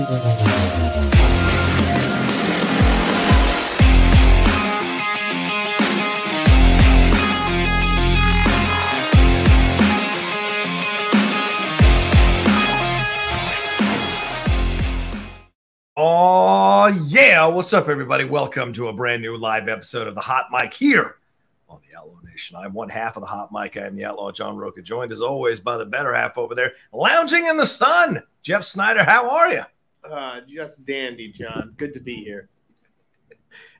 Oh, yeah. What's up, everybody? Welcome to a brand new live episode of the Hot Mic here on the Outlaw Nation. I'm one half of the Hot Mic. I am the Outlaw John Rocha, joined as always by the better half over there, lounging in the sun. Jeff Sneider, how are you? Uh, just dandy, John. Good to be here.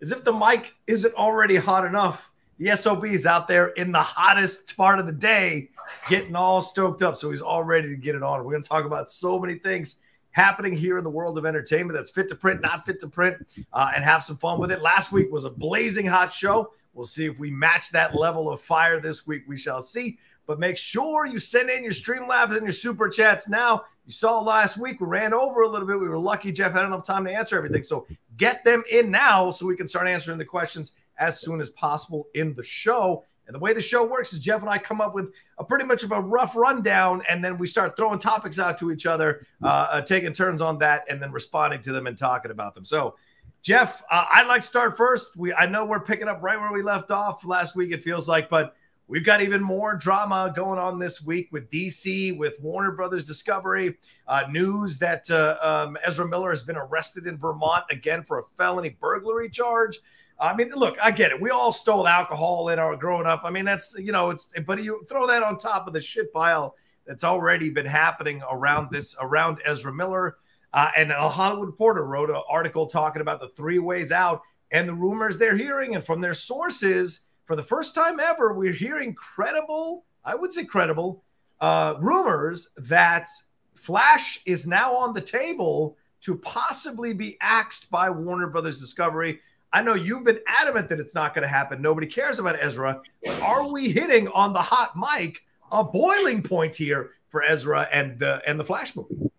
As if the mic isn't already hot enough. The SOB is out there in the hottest part of the day, getting all stoked up. So he's all ready to get it on. We're going to talk about so many things happening here in the world of entertainment that's fit to print, not fit to print, uh, and have some fun with it. Last week was a blazing hot show. We'll see if we match that level of fire this week. We shall see. But make sure you send in your Streamlabs and your super chats now. You saw last week we ran over a little bit. We were lucky Jeff had enough time to answer everything. So get them in now so we can start answering the questions as soon as possible in the show. And the way the show works is Jeff and I come up with a pretty much of a rough rundown, and then we start throwing topics out to each other, uh, uh, taking turns on that, and then responding to them and talking about them. So, Jeff, uh, I'd like to start first. We I know we're picking up right where we left off last week. It feels like, but we've got even more drama going on this week with DC, with Warner Brothers Discovery. Uh, news that uh, um, Ezra Miller has been arrested in Vermont again for a felony burglary charge. I mean, look, I get it. We all stole alcohol in our growing up. I mean, that's you know, it's but you throw that on top of the shit pile that's already been happening around this around Ezra Miller. Uh, and a Hollywood Reporter wrote an article talking about the three ways out and the rumors they're hearing, and from their sources, for the first time ever, we're hearing credible, I would say credible, uh, rumors that Flash is now on the table to possibly be axed by Warner Brothers Discovery I know you've been adamant that it's not going to happen. Nobody cares about Ezra. But are we hitting on the hot mic a boiling point here for Ezra and the and the Flash movie?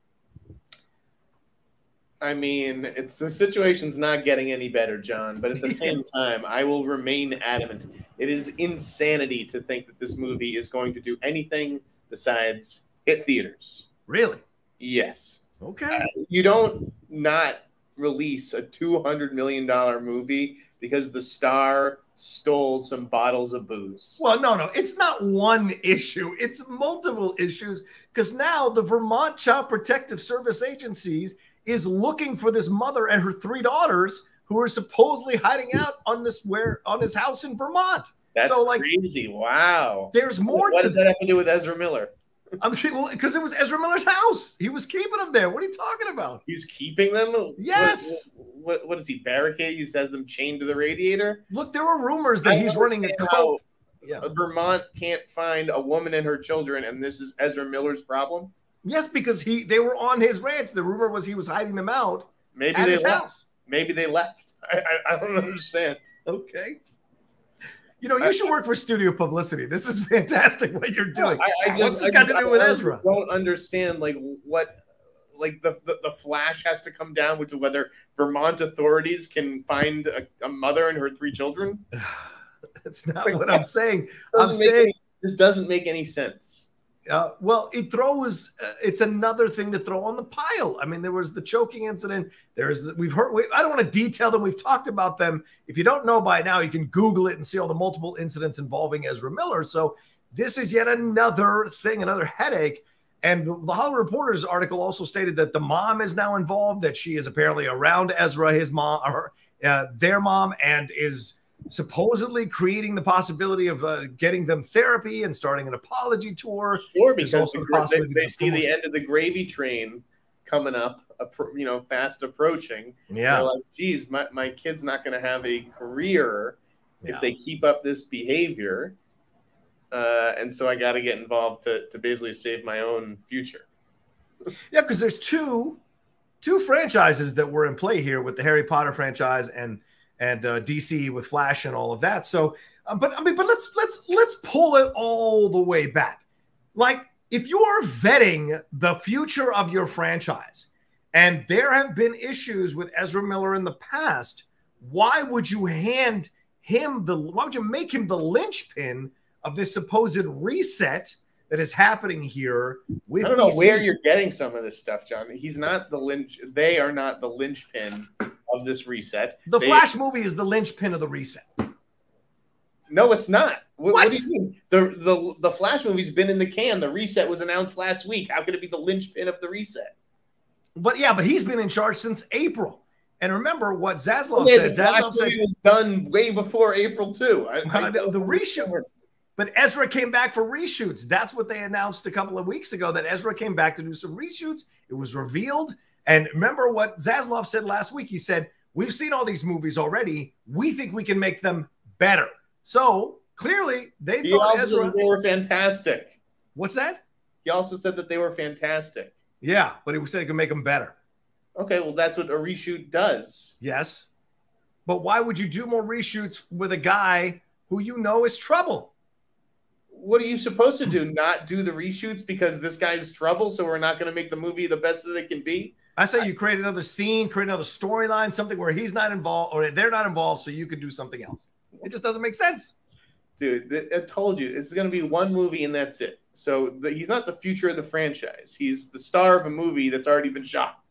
I mean, it's the situation's not getting any better, John. But at the same time, I will remain adamant. It is insanity to think that this movie is going to do anything besides hit theaters. Really? Yes. Okay. Uh, you don't not release a $200 million movie because the star stole some bottles of booze. Well, no, no, it's not one issue, it's multiple issues because now the Vermont Child Protective Service agencies is looking for this mother and her three daughters who are supposedly hiding out on this where on his house in Vermont. That's so, like, crazy. Wow. There's more what does that have to do with Ezra Miller? I'm saying, well, because it was Ezra Miller's house. He was keeping them there. What are you talking about? He's keeping them? Yes. What, what, what does he barricade? He has them chained to the radiator? Look, there were rumors that I he's running a cult. Yeah. Vermont can't find a woman and her children, and this is Ezra Miller's problem? Yes, because he they were on his ranch. The rumor was he was hiding them out. Maybe they left. House. Maybe they left. I, I, I don't understand. Okay. You know, you should work for studio publicity. This is fantastic what you're doing. I, I just, What's this I got to do with Ezra? Don't understand like what like the, the, the flash has to come down with to whether Vermont authorities can find a, a mother and her three children. That's not like, what I'm saying. I'm saying any, this doesn't make any sense. Uh, well, it throws. Uh, it's another thing to throw on the pile. I mean, there was the choking incident. There's we've heard. We, I don't want to detail them. We've talked about them. If you don't know by now, you can Google it and see all the multiple incidents involving Ezra Miller. So this is yet another thing, another headache. And the Hollywood Reporter's article also stated that the mom is now involved. That she is apparently around Ezra, his mom, or uh, their mom, and is supposedly creating the possibility of uh, getting them therapy and starting an apology tour. Sure, because the, they, they see the end of the gravy train coming up, you know, fast approaching. Yeah. They're like, geez, my, my kid's not going to have a career yeah. if they keep up this behavior. Uh, and so I got to get involved to, to basically save my own future. Yeah, because there's two two franchises that were in play here with the Harry Potter franchise and – and uh, DC with Flash and all of that. So, um, but I mean, but let's let's let's pull it all the way back. Like, if you are vetting the future of your franchise, and there have been issues with Ezra Miller in the past, why would you hand him the? Why would you make him the linchpin of this supposed reset? that is happening here with I don't know DC. where you're getting some of this stuff, John. He's not the lynch. They are not the linchpin of this reset. The They- Flash movie is the linchpin of the reset. No, it's not. What, what What? do you mean? The, the the Flash movie's been in the can. The reset was announced last week. How could it be the linchpin of the reset? But yeah, but he's been in charge since April. And remember what Zaslav Okay, oh, the said. Flash Zaslav said, movie was done way before April too. I, I know, the reshoot. but Ezra came back for reshoots. That's what they announced a couple of weeks ago that Ezra came back to do some reshoots. It was revealed. And remember what Zaslav said last week? He said, We've seen all these movies already. We think we can make them better. So clearly, they He thought Ezra. they were fantastic. What's that? He also said that they were fantastic. Yeah, but he said he could make them better. Okay, well that's what a reshoot does. Yes. But why would you do more reshoots with a guy who you know is trouble? What are you supposed to do? Not do the reshoots because this guy's trouble, so we're not going to make the movie the best that it can be? I say you create another scene, create another storyline, something where he's not involved or they're not involved, so you could do something else. It just doesn't make sense. Dude, I told you it's going to be one movie and that's it. So the, he's not the future of the franchise. He's the star of a movie that's already been shot.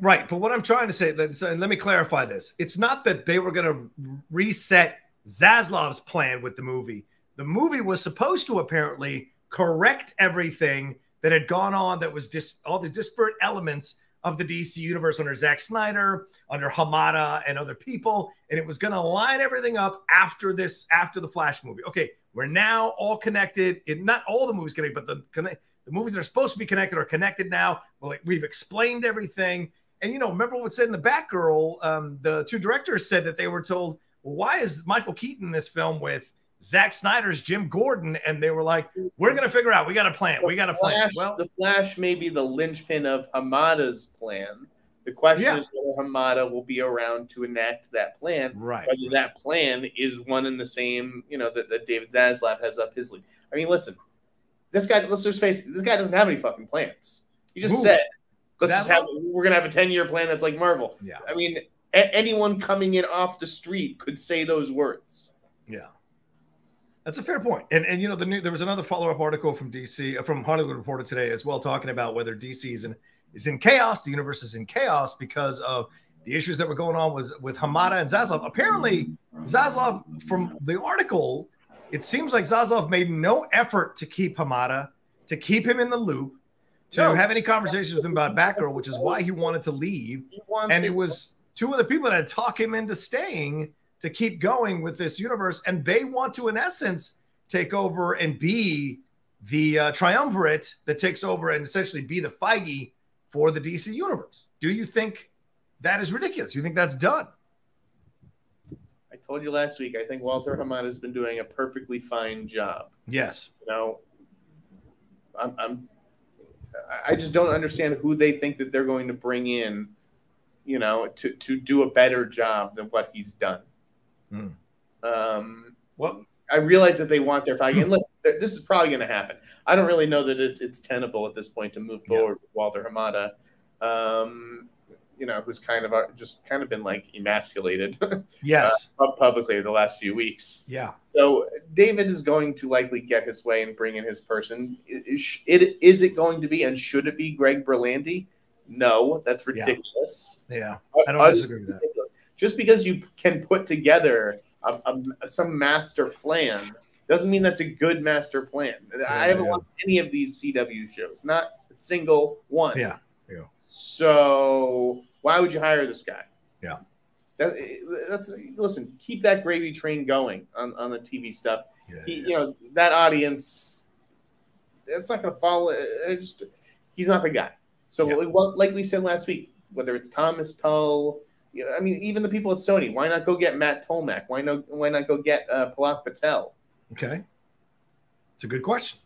Right. But what I'm trying to say, let, let me clarify this. It's not that they were going to reset Zaslav's plan with the movie. The movie was supposed to apparently correct everything that had gone on that was dis- all the disparate elements of the DC universe under Zack Snyder, under Hamada, and other people. And it was going to line everything up after this, after the Flash movie. Okay, we're now all connected. In not all the movies connected, but the the movies that are supposed to be connected are connected now. Well, like, we've explained everything. And you know, remember what said in the Batgirl? Um, the two directors said that they were told, well, "Why is Michael Keaton in this film with Zack Snyder's Jim Gordon?" And they were like, "We're going to figure out. We got a plan. We got a plan." Flash, Well, the Flash may be the linchpin of Hamada's plan. The question Yeah. is whether Hamada will be around to enact that plan. right. Whether that plan is one and the same, you know, that, that David Zaslav has up his sleeve. I mean, listen, this guy, let's just face it, this guy doesn't have any fucking plans. He just Who? said, let's just have, we're going to have a 10 year plan that's like Marvel. Yeah. I mean, a- anyone coming in off the street could say those words. Yeah. That's a fair point. And and you know the new there was another follow up article from DC uh, from Hollywood Reporter today as well talking about whether DC is in is in chaos. The universe is in chaos because of the issues that were going on was with Hamada and Zaslav. Apparently, Zaslav from the article, it seems like Zaslav made no effort to keep Hamada, to keep him in the loop, to No. have any conversations with him about Batgirl, which is why he wanted to leave and it was two of the people that had talked him into staying to keep going with this universe and they want to in essence take over and be the uh, triumvirate that takes over and essentially be the feige for the dc universe do you think that is ridiculous you think that's done I told you last week, I think Walter Hamada has been doing a perfectly fine job. yes You know, I'm, I'm I just don't understand who they think that they're going to bring in, you know, to to do a better job than what he's done. Hmm. Um, well I realize that they want their Feige, and listen, this is probably going to happen. I don't really know that it's it's tenable at this point to move Yeah. forward with Walter Hamada, um, you know, who's kind of uh, just kind of been like emasculated yes pub- publicly the last few weeks. yeah So David is going to likely get his way and bring in his person. Is it is it going to be and should it be Greg Berlanti? No, that's ridiculous. yeah i don't Uh, disagree with that. Just because you can put together a, a, some master plan doesn't mean that's a good master plan. I haven't yeah. watched any of these CW shows, not a single one. yeah yeah So why would you hire this guy? Yeah. That, eh, that's listen. Keep that gravy train going on, on the TV stuff. yeah, He, yeah. you know that audience. It's not going to follow. It's just, he's not the guy. So Yeah. like, well, like we said last week, whether it's Thomas Tull, I mean, even the people at Sony, why not go get Matt Tolmach? Why not? Why not go get uh, Palak Patel? okay it's a good question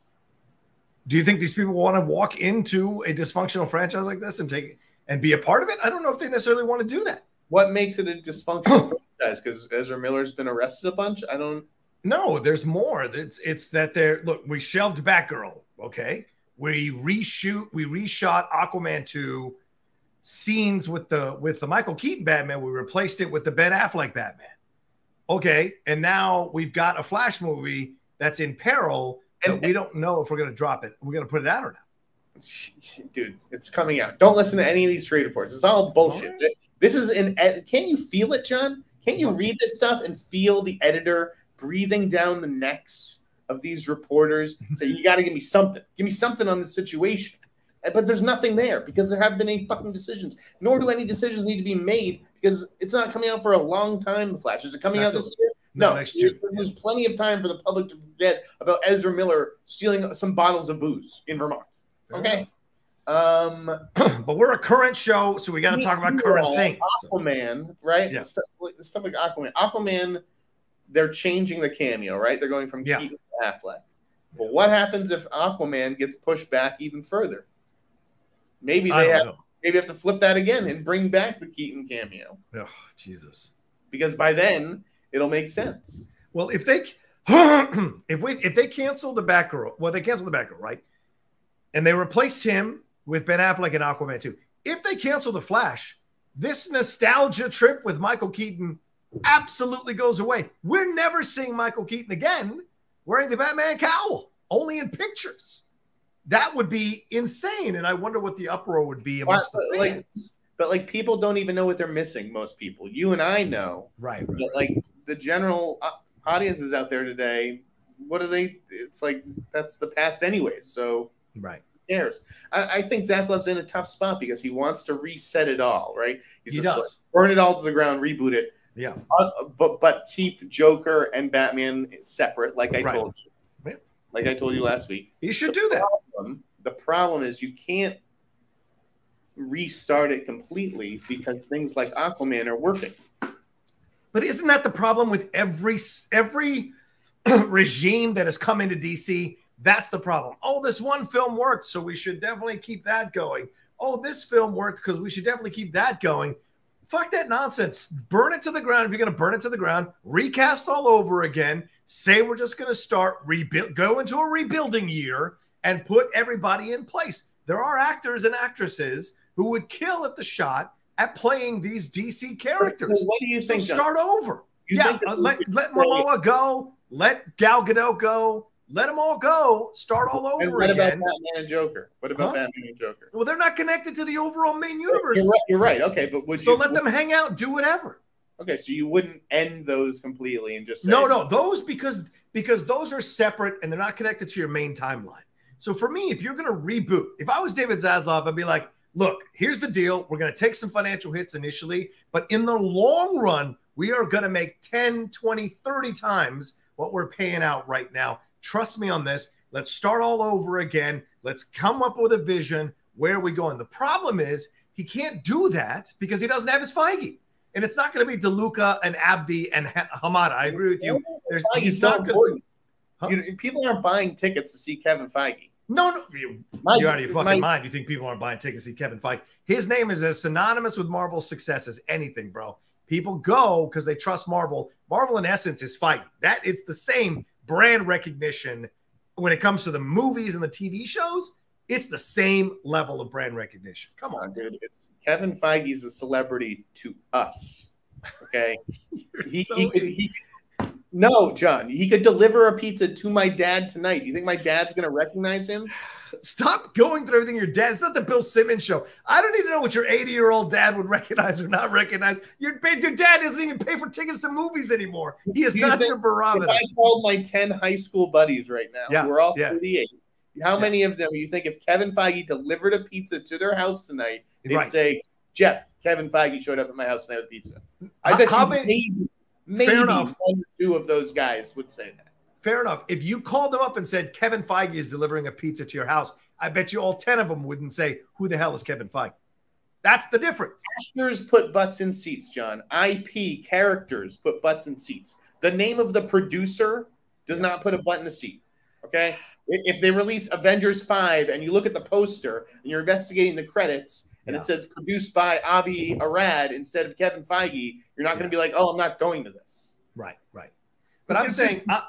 do you think these people want to walk into a dysfunctional franchise like this and take and be a part of it i don't know if they necessarily want to do that What makes it a dysfunctional franchise? Because Ezra Miller's been arrested a bunch. I don't. No, there's more. It's it's that they're look, we shelved Batgirl, okay? We reshoot, we reshot Aquaman 2 scenes with the with the Michael Keaton Batman. We replaced it with the Ben Affleck Batman. Okay, and now we've got a Flash movie that's in peril, and, we don't know if we're going to drop it. We're going to put it out or not. Dude, it's coming out. Don't listen to any of these trade reports. It's all bullshit. All right. This is an. Can you feel it, John? Can you read this stuff and feel the editor breathing down the necks of these reporters? Say, you got to give me something. Give me something on the situation. But there's nothing there because there haven't been any fucking decisions. Nor do any decisions need to be made because it's not coming out for a long time. The Flash is it coming out this year? No, no next year. There's plenty of time for the public to forget about Ezra Miller stealing some bottles of booze in Vermont. Okay. Um, but we're a current show, so we got to talk about current things. Aquaman, right? Yeah. Stuff, like, stuff like Aquaman. Aquaman, they're changing the cameo, right? They're going from yeah. Keaton to Affleck. But what happens if Aquaman gets pushed back even further? Maybe they have know. maybe have to flip that again and bring back the Keaton cameo. Oh, Jesus. Because by then it'll make sense. Well, if they if we if they cancel the Batgirl, well, they cancel the Batgirl, right? And they replaced him with Ben Affleck and Aquaman 2. If they cancel the Flash, this nostalgia trip with Michael Keaton absolutely goes away. We're never seeing Michael Keaton again wearing the Batman cowl, only in pictures. That would be insane. And I wonder what the uproar would be amongst well, the fans. Like, but like people don't even know what they're missing. Most people, you and I know, right? right but like the general audiences out there today, what are they? It's like that's the past anyways. So right cares? I, I, think Zaslav's in a tough spot because he wants to reset it all, right? He's he does. Like, burn it all to the ground, reboot it. Yeah. Uh, but but keep Joker and Batman separate, like I right. told you. Like I told you last week. He should the do problem, that. The problem is you can't restart it completely because things like Aquaman are working. But isn't that the problem with every every regime that has come into DC? That's the problem. Oh, this one film worked, so we should definitely keep that going. Oh, this film worked because we should definitely keep that going. Fuck that nonsense. Burn it to the ground if you're going to burn it to the ground. Recast all over again. Say we're just going to start rebuild, go into a rebuilding year and put everybody in place. There are actors and actresses who would kill at the shot at playing these DC characters. So what do you think? So start over. yeah, uh, let let Momoa go. Let Gal Gadot go. Let them all go. Start all over. And what again. about Batman and Joker? What about huh? Batman and Joker? Well, they're not connected to the overall main universe. You're right. You're right. Okay, but would so you, let them hang out, do whatever. Okay, so you wouldn't end those completely and just say, no, no, those because because those are separate and they're not connected to your main timeline. So for me, if you're going to reboot, if I was David Zaslav, I'd be like, look, here's the deal. We're going to take some financial hits initially, but in the long run, we are going to make 10, 20, 30 times what we're paying out right now Trust me on this. Let's start all over again. Let's come up with a vision. Where are we going? The problem is he can't do that because he doesn't have his Feige. And it's not going to be DeLuca and Abdy and Hamada. I agree with you. There's, he's so not going huh? you know, people aren't buying tickets to see Kevin Feige. No, no, you, my, you're out of your fucking my, mind. You think people aren't buying tickets to see Kevin Feige? His name is as synonymous with Marvel's success as anything, bro. People go because they trust Marvel. Marvel, in essence, is Feige. That it's the same brand recognition when it comes to the movies and the TV shows, it's the same level of brand recognition. Come on, dude. It's Kevin Feige's a celebrity to us. Okay. he, so he, he, no, John, he could deliver a pizza to my dad tonight. You think my dad's going to recognize him? Stop going through everything your dad. It's not the Bill Simmons show. I don't need to know what your 80 year old dad would recognize or not recognize. Your, your dad doesn't even pay for tickets to movies anymore. He is not your barometer. If I called my 10 high school buddies right now, yeah, we're all yeah. 38. How yeah. many of them you think if Kevin Feige delivered a pizza to their house tonight, they'd right. say, Jeff, Kevin Feige showed up at my house tonight with pizza? I bet you maybe, maybe one or two of those guys would say that fair enough. If you called them up and said Kevin Feige is delivering a pizza to your house, I bet you all 10 of them wouldn't say, Who the hell is Kevin Feige? That's the difference. Actors put butts in seats, John. IP characters put butts in seats. The name of the producer does not put a butt in a seat. Okay. If they release Avengers 5 and you look at the poster and you're investigating the credits and yeah. it says produced by Avi Arad instead of Kevin Feige, you're not going to be like, oh, I'm not going to this. Right, right. But I'm saying, I,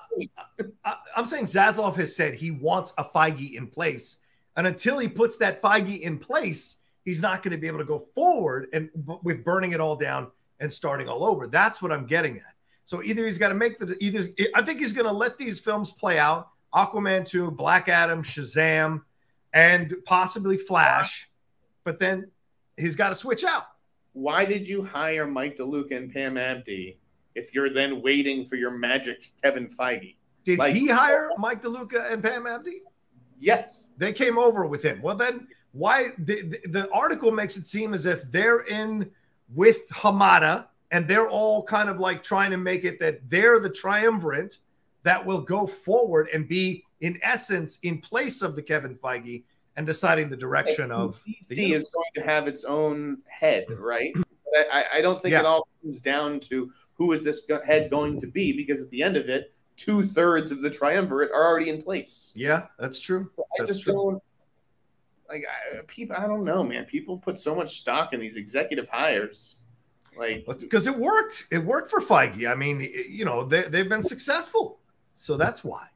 am saying Zaslav has said he wants a Feige in place, and until he puts that Feige in place, he's not going to be able to go forward and with burning it all down and starting all over. That's what I'm getting at. So either he's got to make the either I think he's going to let these films play out. Aquaman 2, Black Adam, Shazam, and possibly Flash. But then he's got to switch out. Why did you hire Mike DeLuca and Pam Abdy if you're then waiting for your magic Kevin Feige? Did like, he hire Mike DeLuca and Pam Abdy? Yes. They came over with him. Well, then why the, the, the article makes it seem as if they're in with Hamada and they're all kind of like trying to make it that they're the triumvirate that will go forward and be in essence in place of the Kevin Feige and deciding the direction of DC is going to have its own head, right? I, I, don't think yeah. it all comes down to who is this head going to be because at the end of it, two thirds of the triumvirate are already in place. Yeah, that's true. I that's just true. don't like I, people. I don't know, man. People put so much stock in these executive hires. Like because it worked. It worked for Feige. I mean, you know, they, they've been successful. So that's why.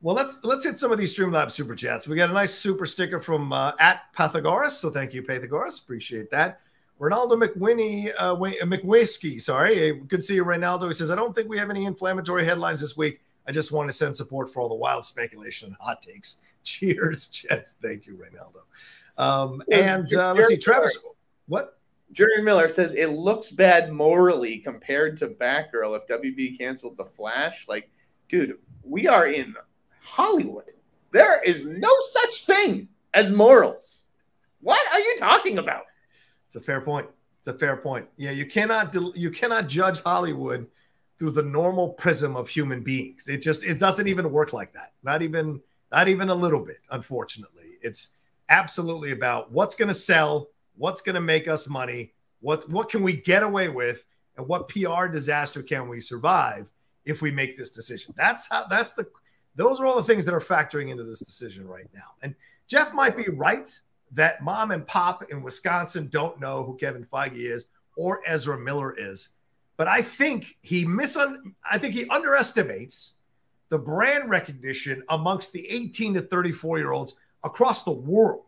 Well, let's let's hit some of these Streamlabs super chats. We got a nice super sticker from uh, at Pythagoras, so thank you, Pythagoras. Appreciate that. Ronaldo McWinney, uh, uh McWhiskey, sorry, good to see you, Ronaldo. He says, I don't think we have any inflammatory headlines this week. I just want to send support for all the wild speculation and hot takes. Cheers, Jets. Thank you, Ronaldo. Um, and uh, let's see, Travis. What? Jerry Miller says it looks bad morally compared to Batgirl if WB canceled The Flash. Like, dude, we are in Hollywood. There is no such thing as morals. What are you talking about? It's a fair point. It's a fair point. Yeah, you cannot you cannot judge Hollywood through the normal prism of human beings. It just it doesn't even work like that. Not even not even a little bit, unfortunately. It's absolutely about what's going to sell, what's going to make us money, what what can we get away with, and what PR disaster can we survive if we make this decision. That's how that's the those are all the things that are factoring into this decision right now. And Jeff might be right that mom and pop in Wisconsin don't know who Kevin Feige is or Ezra Miller is. But I think he misun I think he underestimates the brand recognition amongst the 18 to 34 year olds across the world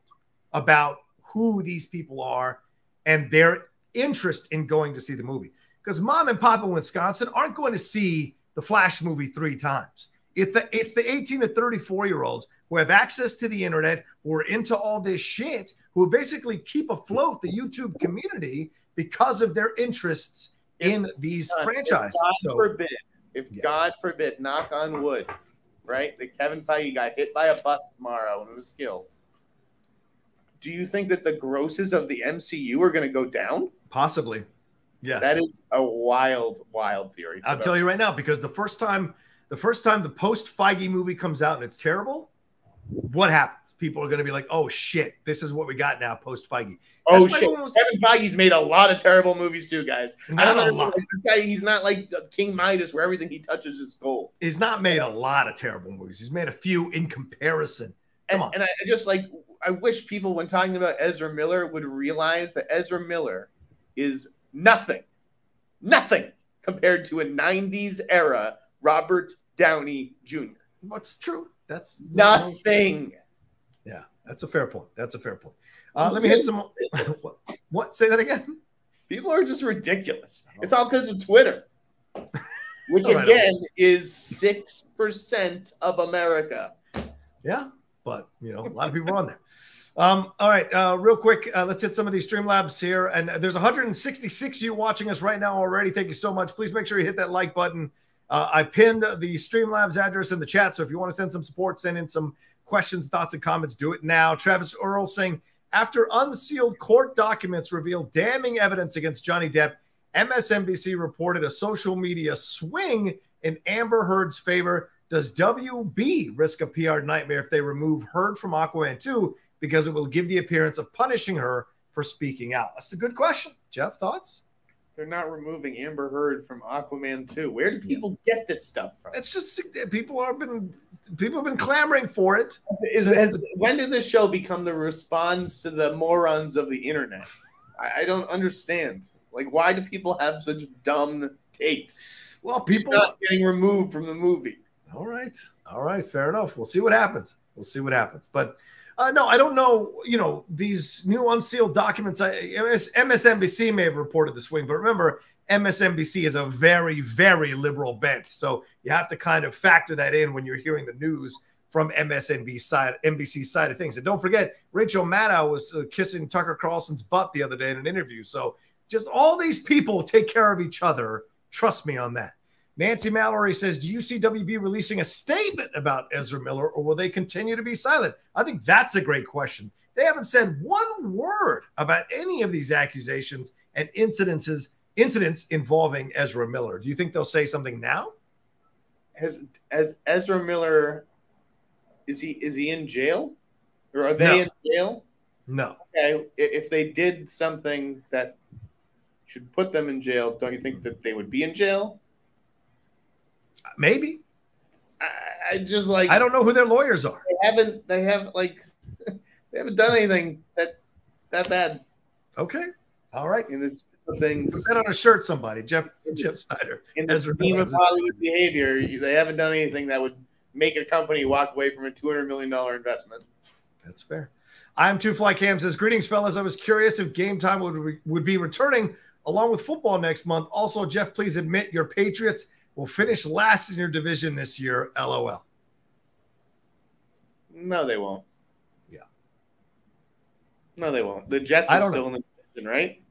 about who these people are and their interest in going to see the movie. Because mom and pop in Wisconsin aren't going to see the Flash movie three times. It's the, it's the 18 to 34 year olds who have access to the internet, who are into all this shit, who basically keep afloat the YouTube community because of their interests in these franchises. God so, forbid, if yeah. God forbid, knock on wood, right? That Kevin Feige got hit by a bus tomorrow and was killed. Do you think that the grosses of the MCU are going to go down? Possibly. Yes. That is a wild, wild theory. I'll tell you right now, because the first time the first time the post Feige movie comes out and it's terrible, what happens? People are going to be like, "Oh shit, this is what we got now post Feige." Oh shit! Was... Kevin Feige's made a lot of terrible movies too, guys. Not I don't know. Like, this guy, he's not like King Midas, where everything he touches is gold. He's not made a lot of terrible movies. He's made a few in comparison. Come and, on. and I just like I wish people, when talking about Ezra Miller, would realize that Ezra Miller is nothing, nothing compared to a '90s era Robert Downey Jr. What's true? That's nothing. Yeah, that's a fair point. That's a fair point. Uh, let me hit some. what, what? Say that again. People are just ridiculous. It's all because of Twitter, which right, again is six percent of America. Yeah, but you know, a lot of people are on there. Um, all right, uh, real quick, uh, let's hit some of these Streamlabs here. And there's 166 you watching us right now already. Thank you so much. Please make sure you hit that like button. Uh, I pinned the Streamlabs address in the chat. So if you want to send some support, send in some questions, thoughts, and comments, do it now. Travis Earl saying, after unsealed court documents reveal damning evidence against Johnny Depp, MSNBC reported a social media swing in Amber Heard's favor. Does WB risk a PR nightmare if they remove Heard from Aquaman 2 because it will give the appearance of punishing her for speaking out? That's a good question. Jeff, thoughts? They're not removing Amber Heard from Aquaman 2. Where do people get this stuff from? It's just people have been people have been clamoring for it. Is, the, when did this show become the response to the morons of the internet? I, I don't understand. Like, why do people have such dumb takes? Well, people not getting removed from the movie. All right, all right, fair enough. We'll see what happens. We'll see what happens. But uh, no, I don't know. You know, these new unsealed documents, I, MS, MSNBC may have reported the swing, but remember, MSNBC is a very, very liberal bent. So you have to kind of factor that in when you're hearing the news from MSNBC side, NBC side of things. And don't forget, Rachel Maddow was uh, kissing Tucker Carlson's butt the other day in an interview. So just all these people take care of each other. Trust me on that. Nancy Mallory says, Do you see WB releasing a statement about Ezra Miller or will they continue to be silent? I think that's a great question. They haven't said one word about any of these accusations and incidences incidents involving Ezra Miller. Do you think they'll say something now? Has as Ezra Miller is he is he in jail? Or are they No. in jail? No. Okay. If they did something that should put them in jail, don't you think that they would be in jail? Maybe. I, I just like I don't know who their lawyers are. they haven't they have like they haven't done anything that that bad Okay. All right. in this things Put that on a shirt, somebody. Jeff Jeff Sneider. in the scheme of Hollywood behavior. They haven't done anything that would make a company walk away from a two hundred million dollar investment. That's fair. I'm Two Fly Cam says, Greetings, fellas. I was curious if game time would, would be returning along with football next month. Also, Jeff, please admit your Patriots will finish last in your division this year. LOL. No, they won't. Yeah. No, they won't. The Jets are still in the division, right?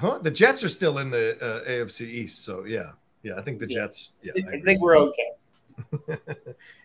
Huh? The Jets are still in the uh, AFC East. So, yeah. Yeah, I think the Yeah. Jets. Yeah. I I think we're okay.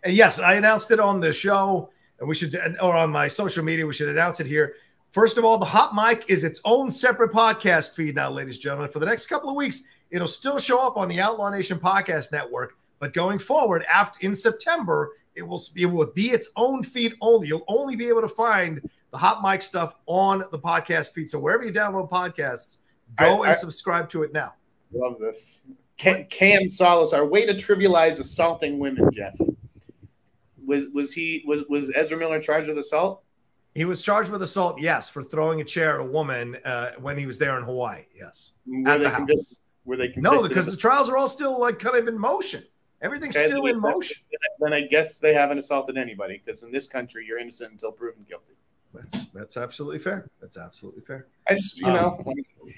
and yes, I announced it on the show, and we should, or on my social media, we should announce it here. First of all, the Hot Mic is its own separate podcast feed now, ladies and gentlemen. For the next couple of weeks, it'll still show up on the Outlaw Nation Podcast Network, but going forward, after in September, it will it will be its own feed only. You'll only be able to find the Hot Mic stuff on the podcast feed. So wherever you download podcasts, go I- and I- subscribe to it now. Love this. Cam, Cam Solace, our way to trivialize assaulting women, Jeff. Was was he was was Ezra Miller charged with assault? He was charged with assault, yes, for throwing a chair at a woman uh, when he was there in Hawaii. Yes. Were at they the house. convicted? Were they? No, because the trials are all still like kind of in motion. Everything's still in motion. then I guess they haven't assaulted anybody because in this country you're innocent until proven guilty. That's that's absolutely fair. That's absolutely fair. I just, you Um, know,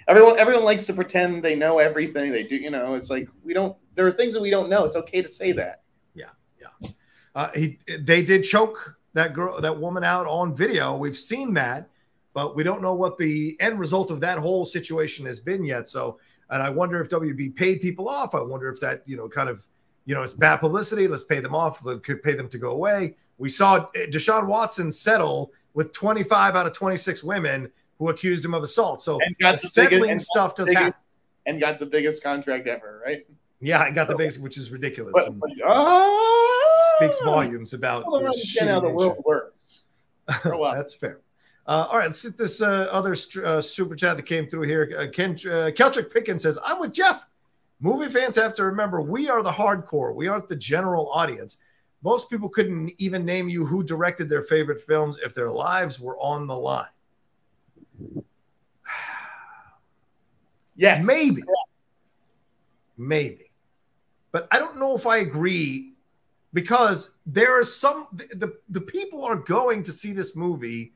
everyone everyone likes to pretend they know everything. They do, you know. It's like we don't. There are things that we don't know. It's okay to say that. Yeah yeah uh, he they did choke that girl, that woman out on video. We've seen that, but we don't know what the end result of that whole situation has been yet. So, and I wonder if WB paid people off. I wonder if that you know kind of you know it's bad publicity. Let's pay them off. They could pay them to go away. We saw Deshaun Watson settle with 25 out of 26 women who accused him of assault. So And got the settling biggest, and stuff does biggest- happen. and got the biggest contract ever, right? Yeah, I got the biggest, which is ridiculous. But, but, ah, speaks volumes about I don't the understand how the world works. That's fair. Uh, all right, let's hit this uh, other uh, super chat that came through here. Uh, Ken uh, Keltrick Pickens says, "I'm with Jeff. Movie fans have to remember we are the hardcore. We aren't the general audience. Most people couldn't even name you who directed their favorite films if their lives were on the line. Yes, Maybe, maybe, but I don't know if I agree because there are some the, the, the people are going to see this movie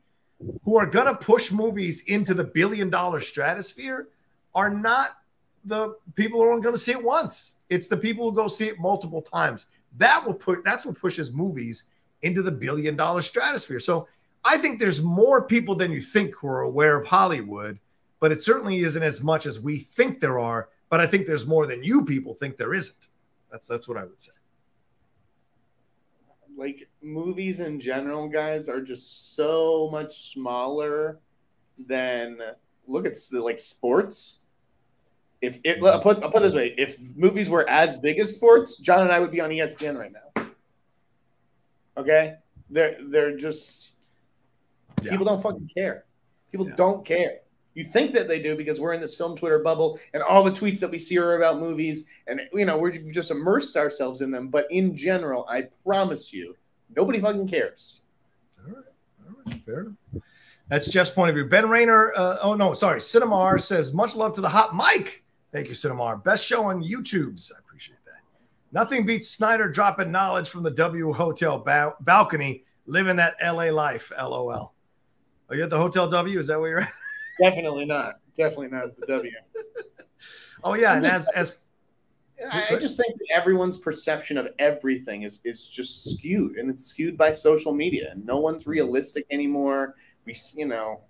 who are going to push movies into the billion dollar stratosphere are not the people who are going to see it once. It's the people who go see it multiple times. That will put that's what pushes movies into the billion dollar stratosphere. So I think there's more people than you think who are aware of Hollywood, but it certainly isn't as much as we think there are. But I think there's more than you people think there isn't. That's that's what I would say. Like movies in general, guys, are just so much smaller than look at the, like sports. If it, I'll put I'll put it this way, if movies were as big as sports, John and I would be on ESPN right now. Okay, they're they're just Yeah. people don't fucking care. People Yeah. don't care. You think that they do because we're in this film Twitter bubble, and all the tweets that we see are about movies, and you know we've just immersed ourselves in them. But in general, I promise you, nobody fucking cares. All right, all right, fair enough. That's Jeff's point of view. Ben Rayner, uh, oh no, sorry, Cinemar says much love to the hot mic. Thank you, Cinemar. Best show on YouTube's. I appreciate that. Nothing beats Sneider dropping knowledge from the W Hotel ba- balcony, living that LA life. LOL. Are you at the Hotel W? Is that where you're at? Definitely not. Definitely not the W. Oh yeah, I'm and just- as as I, I just think that everyone's perception of everything is is just skewed, and it's skewed by social media. And no one's realistic anymore. We, you know,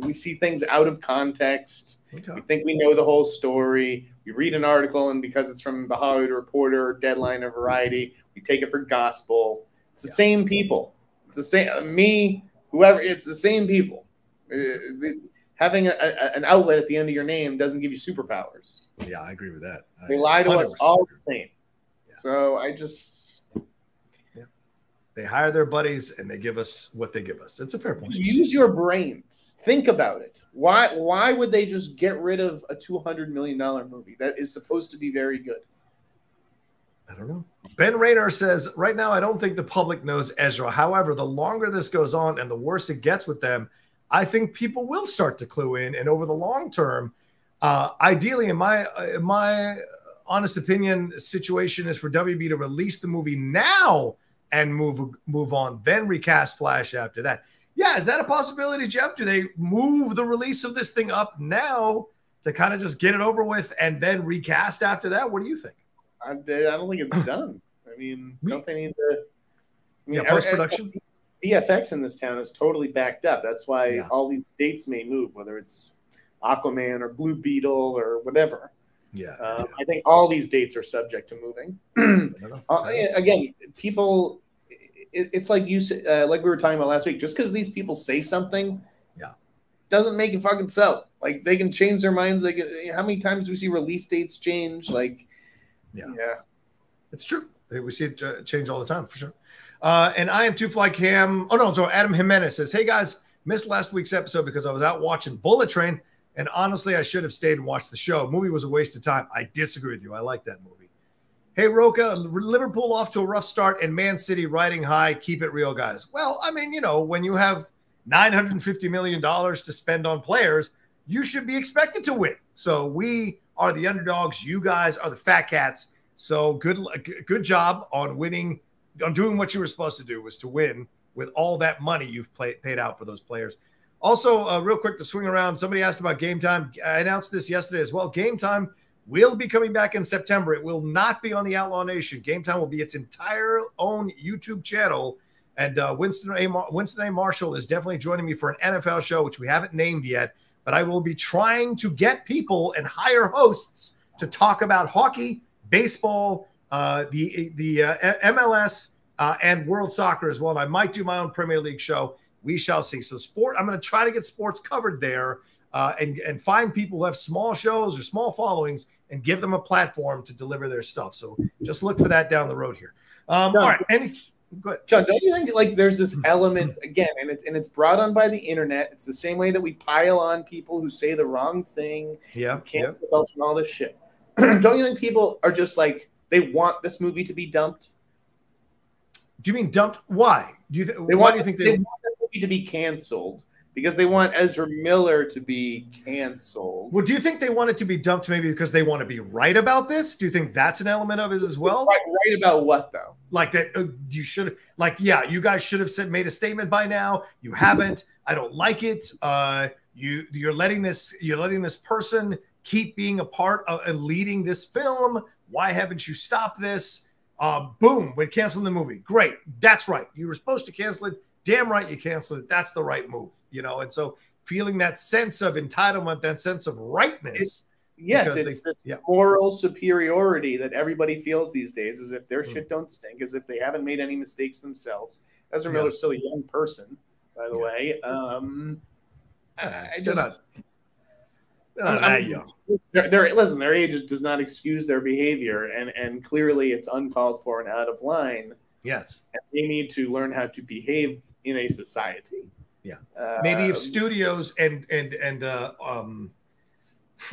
we see things out of context. okay. We think we know the whole story. We read an article, and because it's from the Hollywood Reporter, or Deadline, or Variety, we take it for gospel. It's the Yeah. same people. It's the same me, whoever. It's the same people. Uh, the- having a, a, an outlet at the end of your name doesn't give you superpowers. yeah, I agree with that. I- They lie to us 100%. all the same. Yeah. So I just Yeah. They hire their buddies and they give us what they give us. It's a fair point. use your brains. Think about it. Why why would they just get rid of a two hundred million dollar movie that is supposed to be very good? I don't know. Ben Rayner says, right now, I don't think the public knows Ezra. However, the longer this goes on and the worse it gets with them, I think people will start to clue in. And over the long term, uh, ideally, in my in my honest opinion, situation is for WB to release the movie now and move move on, then recast Flash after that. Yeah, is that a possibility, Jeff? Do they move the release of this thing up now to kind of just get it over with and then recast after that? What do you think? I, I don't think it's done. I mean, don't they need to? I mean, Yeah, post-production? VFX in this town is totally backed up. That's why Yeah. all these dates may move, whether it's Aquaman or Blue Beetle or whatever. Yeah. Um, I think all these dates are subject to moving. I don't know. Uh, again, people, it, it's like you said, uh, like we were talking about last week. Just because these people say something, Yeah. doesn't make it fucking so. Like they can change their minds. Like. How many times do we see release dates change? Like, Yeah. yeah. It's true. We see it uh, change all the time for sure. Uh, and I am two fly cam. Oh no, so Adam Jimenez says, "Hey guys, missed last week's episode because I was out watching Bullet Train, and honestly, I should have stayed and watched the show. Movie was a waste of time. I disagree with you. I like that movie. Hey Rocha, Liverpool off to a rough start, and Man City riding high. Keep it real, guys. Well, I mean, you know, when you have 950 million dollars to spend on players, you should be expected to win. So we are the underdogs. You guys are the fat cats. So good, good job on winning, on doing what you were supposed to do was to win with all that money you've play, paid out for those players. Also, uh, real quick to swing around, somebody asked about game time. I announced this yesterday as well. Game time will be coming back in September. It will not be on the Outlaw Nation. Game time will be its entire own YouTube channel. And uh, Winston A. Mar- Winston A. Marshall is definitely joining me for an NFL show, which we haven't named yet. But I will be trying to get people and hire hosts to talk about hockey, baseball, uh, the the uh, MLS, uh, and World Soccer as well. And I might do my own Premier League show. We shall see. So sport, I'm going to try to get sports covered there, uh, and and find people who have small shows or small followings and give them a platform to deliver their stuff. So just look for that down the road here. Um, John, all right, any. John, don't you think like there's this element again, and it's and it's brought on by the internet. It's the same way that we pile on people who say the wrong thing, Yeah, yeah. cancel culture, and all this shit. don't you think people are just like they want this movie to be dumped? Do you mean dumped? Why? Do you th- They why want do you think they they? want the movie to be canceled because they want Ezra Miller to be canceled. Well, do you think they want it to be dumped maybe because they want to be right about this? Do you think that's an element of it as well? Right, right about what though? Like that, uh, you should like, yeah, you guys should have said made a statement by now. You haven't. I don't like it. Uh, you you're letting this you're letting this person keep being a part of and leading this film. Why haven't you stopped this? Um, boom, we're canceling the movie. Great, that's right. You were supposed to cancel it. Damn right, you canceled it. That's the right move, you know. And so feeling that sense of entitlement, that sense of rightness. Yes, it's they- this yeah. moral superiority that everybody feels these days, as if their Mm. shit don't stink, as if they haven't made any mistakes themselves. Ezra Yeah. Miller's still a young person, by the Yeah. way. Um, I, I just not that young. their, their listen, their age does not excuse their behavior, and and clearly it's uncalled for and out of line. Yes. And they need to learn how to behave in a society. Yeah. Uh, maybe if studios and and and uh, um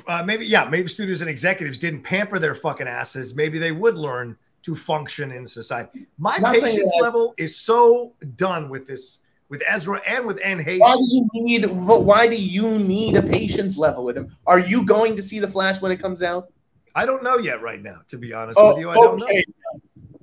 uh, maybe yeah maybe studios and executives didn't pamper their fucking asses maybe they would learn to function in society my patience level is so done with this with ezra and with Anne Heche. Why do you need? Why do you need a patience level with him? Are you going to see the Flash when it comes out? i don't know yet right now to be honest Oh, with you i don't know okay.